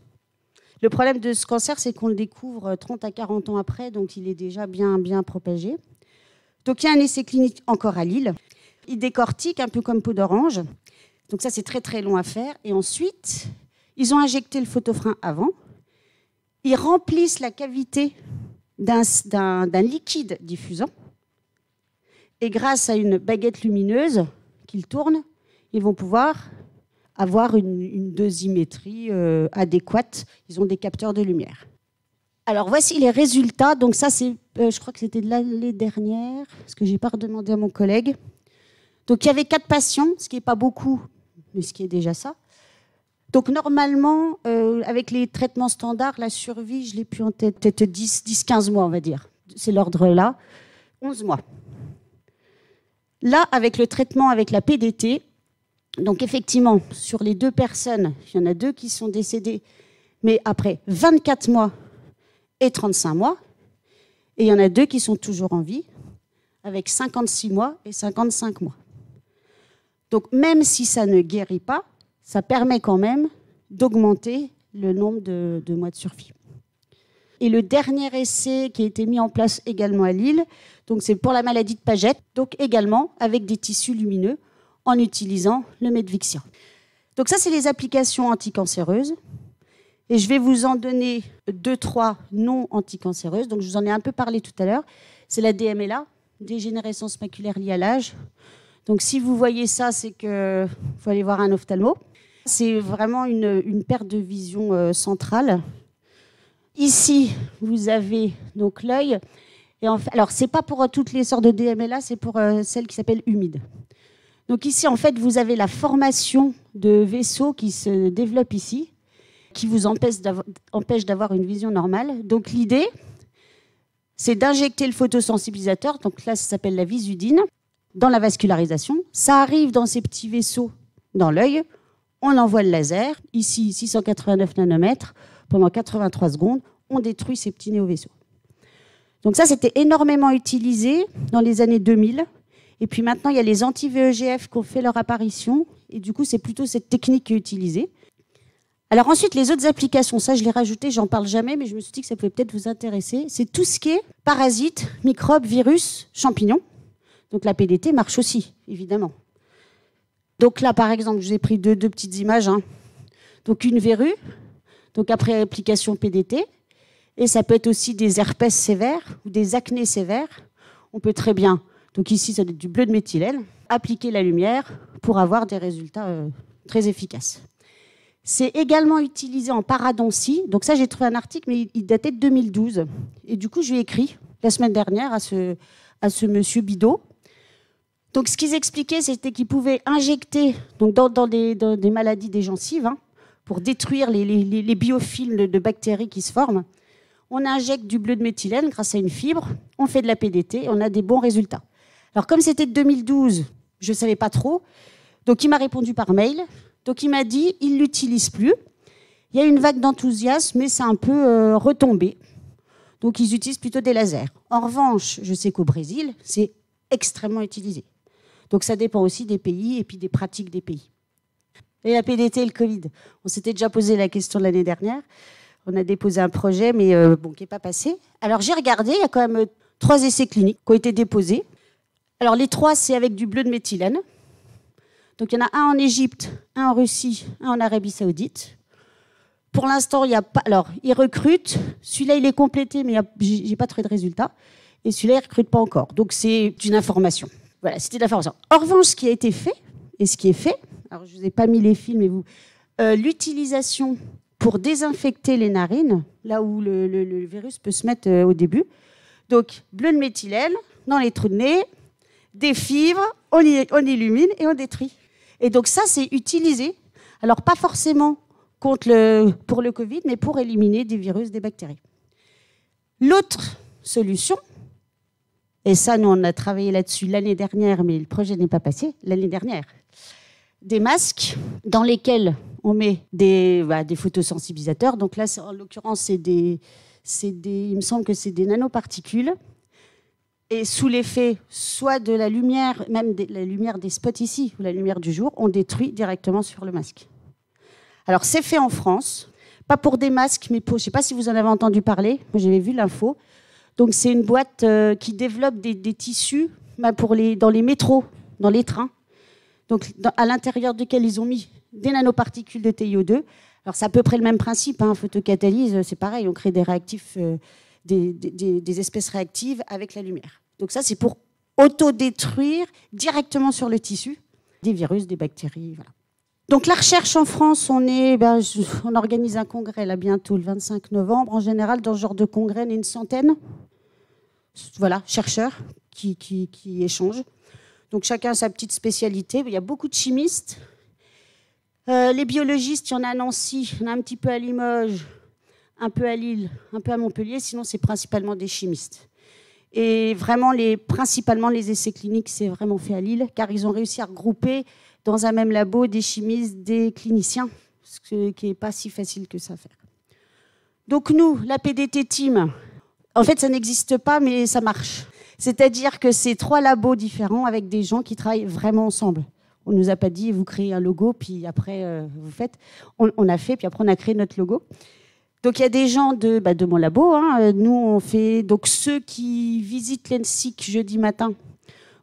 Speaker 1: Le problème de ce cancer, c'est qu'on le découvre 30 à 40 ans après, donc il est déjà bien, bien propagé. Donc il y a un essai clinique encore à Lille. Il décortique un peu comme peau d'orange. Donc ça, c'est très très long à faire. Et ensuite, ils ont injecté le photofrein avant. Ils remplissent la cavité d'un liquide diffusant. Et grâce à une baguette lumineuse qu'ils tournent, ils vont pouvoir avoir une, dosimétrie euh, adéquate. Ils ont des capteurs de lumière. Alors voici les résultats. Donc ça, c'est, euh, je crois que c'était de l'année dernière, parce que j'ai pas redemandé à mon collègue. Donc il y avait quatre patients, ce qui n'est pas beaucoup, mais ce qui est déjà ça. Donc normalement, euh, avec les traitements standards, la survie, je l'ai plus en tête, peut-être 10-15 mois, on va dire. C'est l'ordre là. 11 mois. Là, avec le traitement avec la PDT, donc effectivement, sur les deux personnes, il y en a deux qui sont décédées, mais après 24 mois et 35 mois, et il y en a deux qui sont toujours en vie, avec 56 mois et 55 mois. Donc même si ça ne guérit pas, ça permet quand même d'augmenter le nombre de, de, mois de survie. Et le dernier essai qui a été mis en place également à Lille, donc c'est pour la maladie de Paget, donc également avec des tissus lumineux en utilisant le Medvixia. Donc ça, c'est les applications anticancéreuses. Et je vais vous en donner deux, trois non anticancéreuses. Donc je vous en ai un peu parlé tout à l'heure. C'est la DMLA, dégénérescence maculaire liée à l'âge. Donc si vous voyez ça, c'est qu'il faut aller voir un ophtalmo. C'est vraiment une, perte de vision euh, centrale. Ici, vous avez l'œil. Et en fait, alors, c'est pas pour toutes les sortes de DMLA, c'est pour euh, celle qui s'appelle humide. Donc ici, en fait, vous avez la formation de vaisseaux qui se développe ici, qui vous empêche d'avoir une vision normale. Donc l'idée, c'est d'injecter le photosensibilisateur, donc là, ça s'appelle la visudine, dans la vascularisation. Ça arrive dans ces petits vaisseaux dans l'œil. On envoie le laser, ici 689 nanomètres, pendant 83 secondes, on détruit ces petits néo-vaisseaux. Donc ça, c'était énormément utilisé dans les années 2000 et puis maintenant, il y a les anti-VEGF qui ont fait leur apparition. Et du coup, c'est plutôt cette technique qui est utilisée. Alors ensuite, les autres applications, ça je l'ai rajouté, j'en parle jamais, mais je me suis dit que ça pouvait peut-être vous intéresser. C'est tout ce qui est parasites, microbes, virus, champignons. Donc la PDT marche aussi, évidemment. Donc là, par exemple, je vous ai pris deux, petites images. Hein. Donc une verrue, donc après application PDT, et ça peut être aussi des herpès sévères ou des acnés sévères. On peut très bien donc ici, ça doit être du bleu de méthylène. Appliquer la lumière pour avoir des résultats euh, très efficaces. C'est également utilisé en paradontie. Donc ça, j'ai trouvé un article, mais il datait de 2012. Et du coup, je lui ai écrit la semaine dernière à ce, à ce monsieur Bidot. Donc ce qu'ils expliquaient, c'était qu'ils pouvaient injecter donc dans, des, maladies des gencives hein, pour détruire les, biofilms de, bactéries qui se forment. On injecte du bleu de méthylène grâce à une fibre, on fait de la PDT et on a des bons résultats. Alors comme c'était de 2012, je ne savais pas trop, donc il m'a répondu par mail. Donc il m'a dit, il l'utilise plus. Il y a une vague d'enthousiasme, mais c'est un peu euh, retombé. Donc ils utilisent plutôt des lasers. En revanche, je sais qu'au Brésil, c'est extrêmement utilisé. Donc ça dépend aussi des pays et puis des pratiques des pays. Et la PDT et le Covid. On s'était déjà posé la question l'année dernière. On a déposé un projet, mais euh, bon, qui n'est pas passé. Alors j'ai regardé, il y a quand même euh, trois essais cliniques qui ont été déposés. Alors les trois, c'est avec du bleu de méthylène. Donc il y en a un en Égypte, un en Russie, un en Arabie Saoudite. Pour l'instant, il n'y a pas. Alors, ils recrutent. Celui-là, il est complété, mais j'ai pas trouvé de résultat. Et celui-là, il recrute pas encore. Donc, c'est une information. Voilà, c'était de l'information. En revanche, ce qui a été fait, et ce qui est fait, alors je vous ai pas mis les films, mais vous, euh, l'utilisation pour désinfecter les narines, là où le, virus peut se mettre euh, au début. Donc, bleu de méthylène dans les trous de nez, des fibres, on, illumine et on détruit. Et donc, ça, c'est utilisé. Alors, pas forcément contre le, pour le Covid, mais pour éliminer des virus, des bactéries. L'autre solution, et ça, nous, on a travaillé là-dessus l'année dernière, mais le projet n'est pas passé, l'année dernière, des masques dans lesquels on met des, bah, des photosensibilisateurs. Donc là, en l'occurrence, c'est des, il me semble que c'est des nanoparticules. Et sous l'effet soit de la lumière, même de la lumière des spots ici, ou la lumière du jour, on détruit directement sur le masque. Alors c'est fait en France, pas pour des masques, mais pour, je ne sais pas si vous en avez entendu parler, j'avais vu l'info. Donc c'est une boîte euh, qui développe des, tissus bah, pour les, dans les métros, dans les trains. Donc à l'intérieur duquel ils ont mis des nanoparticules de TiO2. Alors c'est à peu près le même principe, hein, photocatalyse, c'est pareil, on crée des réactifs, euh, des, des, espèces réactives avec la lumière. Donc ça c'est pour autodétruire directement sur le tissu des virus, des bactéries. Voilà. Donc la recherche en France, on, est, ben, on organise un congrès là bientôt, le 25 novembre. En général, dans ce genre de congrès, on est une centaine. Voilà, chercheurs qui, qui, échangent. Donc chacun a sa petite spécialité. Il y a beaucoup de chimistes. Euh, les biologistes, il y en a à Nancy, il y en a un petit peu à Limoges, un peu à Lille, un peu à Montpellier. Sinon, c'est principalement des chimistes. Et vraiment, principalement les essais cliniques, c'est vraiment fait à Lille, car ils ont réussi à regrouper dans un même labo des chimistes, des cliniciens, ce qui n'est pas si facile que ça à faire. Donc nous, la PDT Team, en fait, ça n'existe pas, mais ça marche. C'est-à-dire que c'est trois labos différents avec des gens qui travaillent vraiment ensemble. On nous a pas dit, vous créez un logo, puis après, euh, vous faites. On, a fait, puis après, on a créé notre logo. Donc, il y a des gens de, bah, de mon labo. Hein. Nous, on fait. Donc, ceux qui visitent l'ENSIC jeudi matin,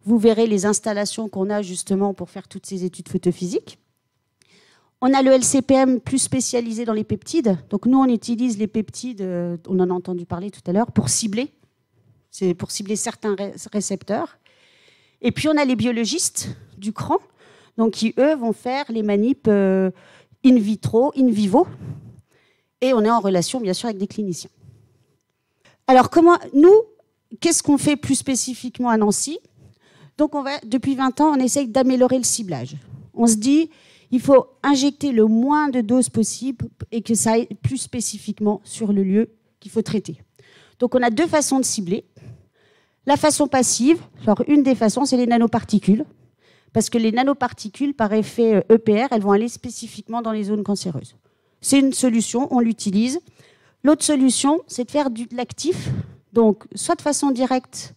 Speaker 1: vous verrez les installations qu'on a justement pour faire toutes ces études photophysiques. On a le LCPM plus spécialisé dans les peptides. Donc nous, on utilise les peptides, euh, on en a entendu parler tout à l'heure, pour cibler. C'est pour cibler certains récepteurs. Et puis on a les biologistes du CRAN, donc qui, eux, vont faire les manips euh, in vitro, in vivo. Et on est en relation, bien sûr, avec des cliniciens. Alors, comment, nous, qu'est-ce qu'on fait plus spécifiquement à Nancy? Donc, on va, depuis 20 ans, on essaye d'améliorer le ciblage. On se dit, il faut injecter le moins de doses possible et que ça aille plus spécifiquement sur le lieu qu'il faut traiter. Donc, on a deux façons de cibler. La façon passive, alors une des façons, c'est les nanoparticules. Parce que les nanoparticules, par effet EPR, euh, e elles vont aller spécifiquement dans les zones cancéreuses. C'est une solution, on l'utilise. L'autre solution, c'est de faire de l'actif, donc soit de façon directe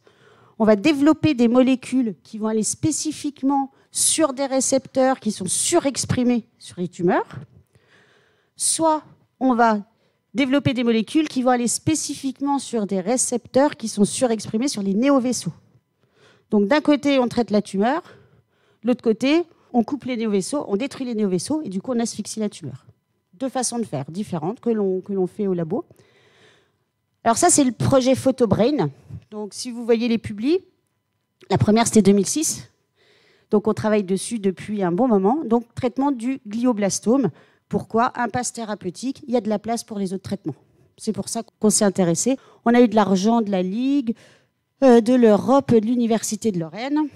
Speaker 1: on va développer des molécules qui vont aller spécifiquement sur des récepteurs qui sont surexprimés sur les tumeurs, soit on va développer des molécules qui vont aller spécifiquement sur des récepteurs qui sont surexprimés sur les néovaisseaux. Donc d'un côté, on traite la tumeur, l'autre côté, on coupe les néovaisseaux, on détruit les néovaisseaux et du coup, on asphyxie la tumeur. Deux façons de faire différentes que l'on fait au labo. Alors ça, c'est le projet PhotoBrain. Donc si vous voyez les publis, la première, c'était 2006. Donc on travaille dessus depuis un bon moment. Donc traitement du glioblastome. Pourquoi? Un passe thérapeutique. Il y a de la place pour les autres traitements. C'est pour ça qu'on s'est intéressé. On a eu de l'argent de la Ligue, euh, de l'Europe, de l'Université de Lorraine.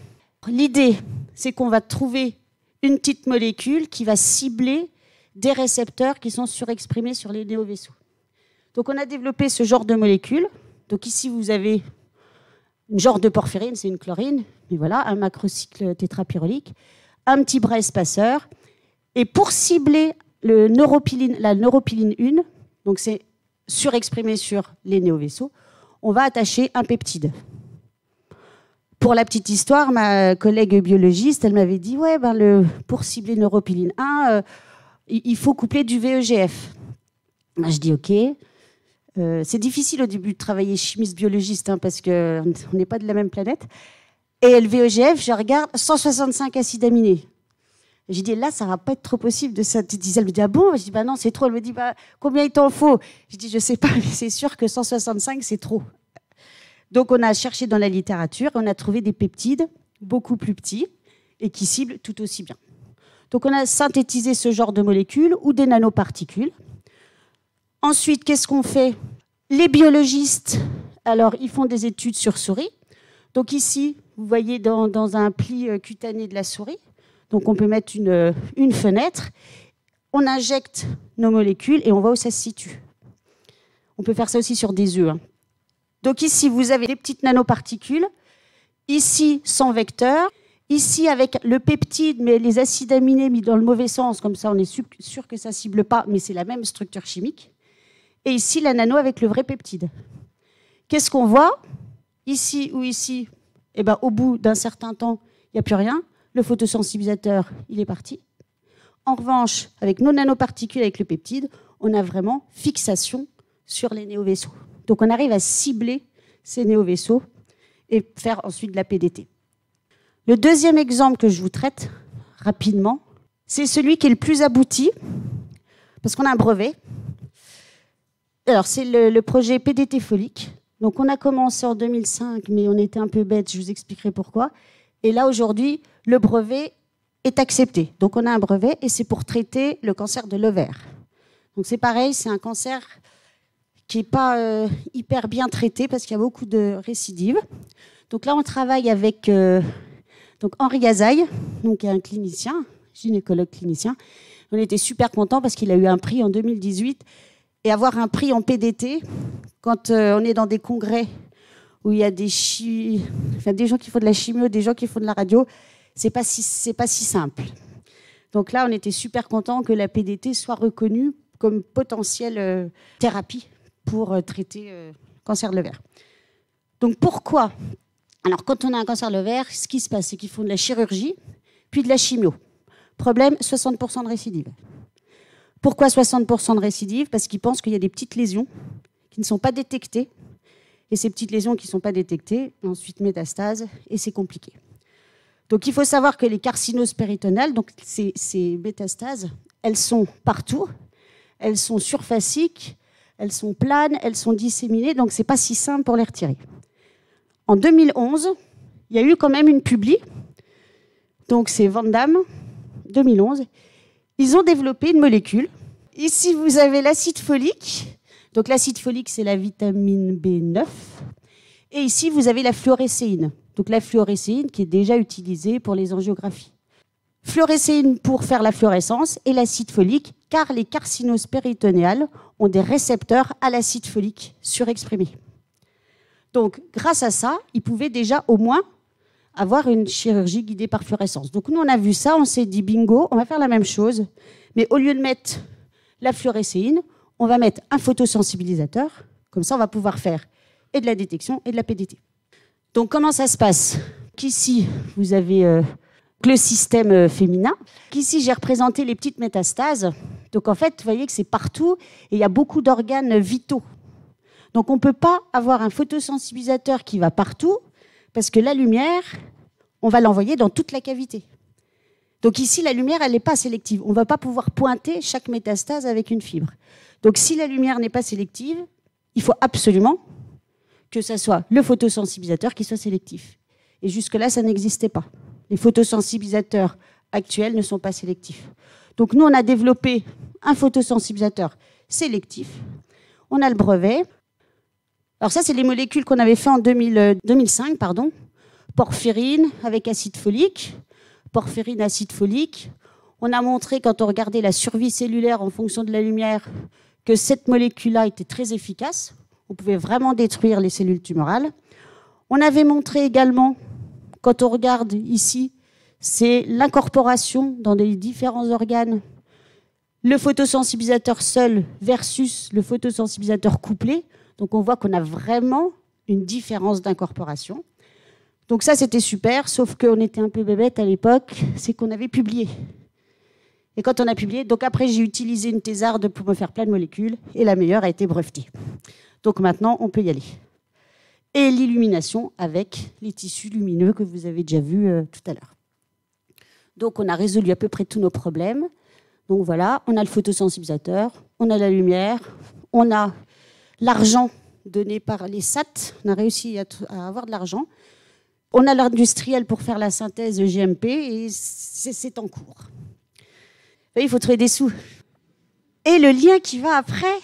Speaker 1: L'idée, c'est qu'on va trouver une petite molécule qui va cibler des récepteurs qui sont surexprimés sur les néovaisseaux. Donc on a développé ce genre de molécule. Donc ici, vous avez un genre de porphyrine, c'est une chlorine, mais voilà, un macrocycle tétrapyrolique, un petit bras espaceur. Et pour cibler le la neuropiline 1, donc c'est surexprimé sur les néovaisseaux, on va attacher un peptide. Pour la petite histoire, ma collègue biologiste, elle m'avait dit ouais, ben le, pour cibler neuropiline 1, euh, il faut coupler du VEGF. je dis ok. Euh, c'est difficile au début de travailler chimiste-biologiste hein, parce qu'on n'est pas de la même planète. Et le VEGF, je regarde 165 acides aminés. J'ai dit, là, ça va pas être trop possible de synthétiser. Elle me dit, ah bon? Je dis, bah non, c'est trop. Elle me dit, bah, combien il t'en faut? Je dis, je sais pas, [laughs] mais c'est sûr que 165, c'est trop. Donc, on a cherché dans la littérature, on a trouvé des peptides beaucoup plus petits et qui ciblent tout aussi bien. Donc, on a synthétisé ce genre de molécules ou des nanoparticules. Ensuite, qu'est-ce qu'on fait? Les biologistes, alors, ils font des études sur souris. Donc, ici, vous voyez dans, un pli euh, cutané de la souris, donc on peut mettre une, une fenêtre, on injecte nos molécules et on voit où ça se situe. On peut faire ça aussi sur des œufs. Hein. Donc ici, vous avez des petites nanoparticules, ici sans vecteur, ici avec le peptide, mais les acides aminés mis dans le mauvais sens, comme ça on est sûr que ça ne cible pas, mais c'est la même structure chimique. Et ici, la nano avec le vrai peptide. Qu'est-ce qu'on voit? Ici ou ici, eh ben, au bout d'un certain temps, il n'y a plus rien. Le photosensibilisateur, il est parti. En revanche, avec nos nanoparticules, avec le peptide, on a vraiment fixation sur les néovaisseaux. Donc on arrive à cibler ces néovaisseaux et faire ensuite de la PDT. Le deuxième exemple que je vous traite rapidement, c'est celui qui est le plus abouti, parce qu'on a un brevet. Alors c'est le, le, projet PDT folique. Donc on a commencé en 2005, mais on était un peu bête, je vous expliquerai pourquoi. Et là aujourd'hui, le brevet est accepté. Donc on a un brevet et c'est pour traiter le cancer de l'ovaire. Donc c'est pareil, c'est un cancer qui n'est pas euh, hyper bien traité parce qu'il y a beaucoup de récidives. Donc là, on travaille avec euh, donc Henri Gazaille, donc un clinicien, gynécologue clinicien. On était super contents parce qu'il a eu un prix en 2018. Et avoir un prix en PDT, quand euh, on est dans des congrès où il y a des, des gens qui font de la chimio, des gens qui font de la radio, c'est pas si c'est pas si simple. Donc là, on était super content que la PDT soit reconnue comme potentielle euh, thérapie pour euh, traiter le euh, cancer de l'ovaire. Donc pourquoi? Alors quand on a un cancer de l'ovaire, ce qui se passe, c'est qu'ils font de la chirurgie, puis de la chimio. Problème, 60% de récidive. Pourquoi 60% de récidive? Parce qu'ils pensent qu'il y a des petites lésions qui ne sont pas détectées. Et ces petites lésions qui ne sont pas détectées, ensuite métastase, et c'est compliqué. Donc il faut savoir que les carcinoses péritonales, donc ces, ces métastases, elles sont partout, elles sont surfaciques, elles sont planes, elles sont disséminées, donc c'est pas si simple pour les retirer. En 2011, il y a eu quand même une publi, donc c'est Van 2011. Ils ont développé une molécule. Ici, vous avez l'acide folique. Donc l'acide folique, c'est la vitamine B9. Et ici, vous avez la fluorescéine. Donc la fluorescéine qui est déjà utilisée pour les angiographies. Fluorescéine pour faire la fluorescence et l'acide folique, car les carcinoses péritonéales ont des récepteurs à l'acide folique surexprimés. Donc grâce à ça, ils pouvaient déjà au moins avoir une chirurgie guidée par fluorescence. Donc nous, on a vu ça, on s'est dit bingo, on va faire la même chose, mais au lieu de mettre la fluorescéine, on va mettre un photosensibilisateur, comme ça on va pouvoir faire et de la détection et de la PDT. Donc comment ça se passe? Qu'ici, vous avez euh, le système euh, féminin. Qu'ici, j'ai représenté les petites métastases. Donc en fait, vous voyez que c'est partout et il y a beaucoup d'organes vitaux. Donc on ne peut pas avoir un photosensibilisateur qui va partout parce que la lumière, on va l'envoyer dans toute la cavité. Donc ici, la lumière, elle n'est pas sélective. On ne va pas pouvoir pointer chaque métastase avec une fibre. Donc si la lumière n'est pas sélective, il faut absolument que ce soit le photosensibilisateur qui soit sélectif. Et jusque-là, ça n'existait pas. Les photosensibilisateurs actuels ne sont pas sélectifs. Donc nous, on a développé un photosensibilisateur sélectif. On a le brevet. Alors ça, c'est les molécules qu'on avait fait en 2005, pardon. porphyrine avec acide folique, porphyrine, acide folique. On a montré, quand on regardait la survie cellulaire en fonction de la lumière, que cette molécule-là était très efficace. On pouvait vraiment détruire les cellules tumorales. On avait montré également, quand on regarde ici, c'est l'incorporation dans les différents organes, le photosensibilisateur seul versus le photosensibilisateur couplé. Donc on voit qu'on a vraiment une différence d'incorporation. Donc ça, c'était super, sauf qu'on était un peu bébête à l'époque, c'est qu'on avait publié. Et quand on a publié, donc après j'ai utilisé une thésarde pour me faire plein de molécules, et la meilleure a été brevetée. Donc maintenant, on peut y aller. Et l'illumination avec les tissus lumineux que vous avez déjà vus euh, tout à l'heure. Donc on a résolu à peu près tous nos problèmes. Donc voilà, on a le photosensibilisateur, on a la lumière, on a l'argent donné par les SAT, on a réussi à, avoir de l'argent. On a l'industriel pour faire la synthèse GMP et c'est en cours. Il faut trouver des sous. Et le lien qui va après,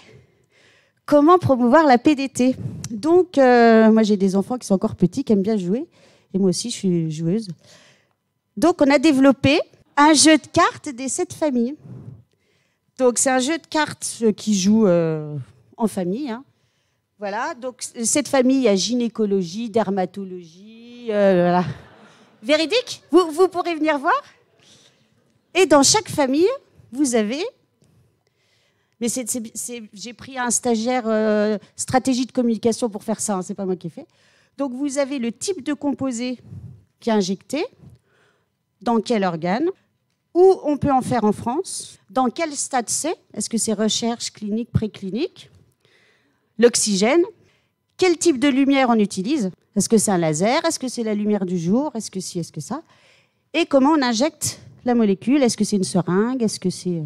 Speaker 1: comment promouvoir la PDT Donc, euh, moi j'ai des enfants qui sont encore petits, qui aiment bien jouer, et moi aussi je suis joueuse. Donc, on a développé un jeu de cartes des sept familles. Donc, c'est un jeu de cartes qui joue euh, en famille. Hein. Voilà, donc cette famille a gynécologie, dermatologie, euh, voilà. Véridique vous, vous pourrez venir voir Et dans chaque famille, vous avez mais j'ai pris un stagiaire euh, stratégie de communication pour faire ça, hein, c'est pas moi qui ai fait. Donc vous avez le type de composé qui est injecté, dans quel organe, où on peut en faire en France, dans quel stade c'est, est-ce que c'est recherche clinique, préclinique, l'oxygène, quel type de lumière on utilise, est-ce que c'est un laser, est-ce que c'est la lumière du jour, est-ce que si, est-ce que ça, et comment on injecte la molécule, est-ce que c'est une seringue, est-ce que c'est...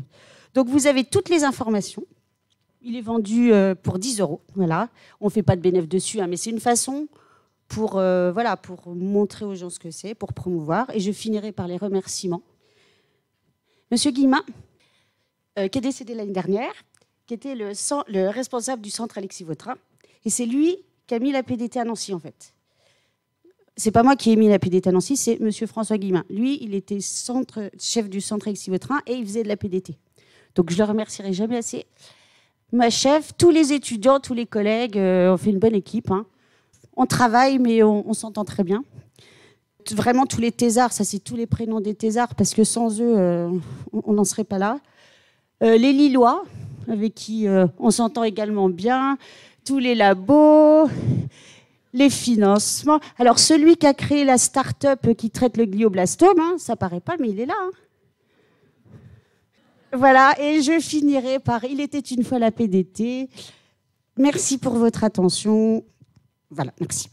Speaker 1: Donc vous avez toutes les informations. Il est vendu euh, pour 10 euros. Voilà. On ne fait pas de bénéfice dessus, hein, mais c'est une façon pour, euh, pour montrer aux gens ce que c'est, pour promouvoir. Et je finirai par les remerciements. Monsieur Guillemin, euh, qui est décédé l'année dernière, qui était le, le, responsable du centre Alexis Vautrin. Et c'est lui qui a mis la PDT à Nancy, en fait. C'est pas moi qui ai mis la PDT à Nancy, c'est Monsieur François Guillemin. Lui, il était chef du centre Alexis Vautrin et il faisait de la PDT. Donc je le remercierai jamais assez. Ma chef, tous les étudiants, tous les collègues, euh, on fait une bonne équipe. Hein on travaille, mais on, s'entend très bien. Vraiment, tous les thésards, ça c'est tous les prénoms des thésards, parce que sans eux, euh, on n'en serait pas là. Euh, les Lillois, avec qui on s'entend également bien. Tous les labos, les financements. Alors, celui qui a créé la start-up qui traite le glioblastome, hein, ça paraît pas, mais il est là. Hein. Voilà, et je finirai par Il était une fois la PDT. Merci pour votre attention. Voilà, merci.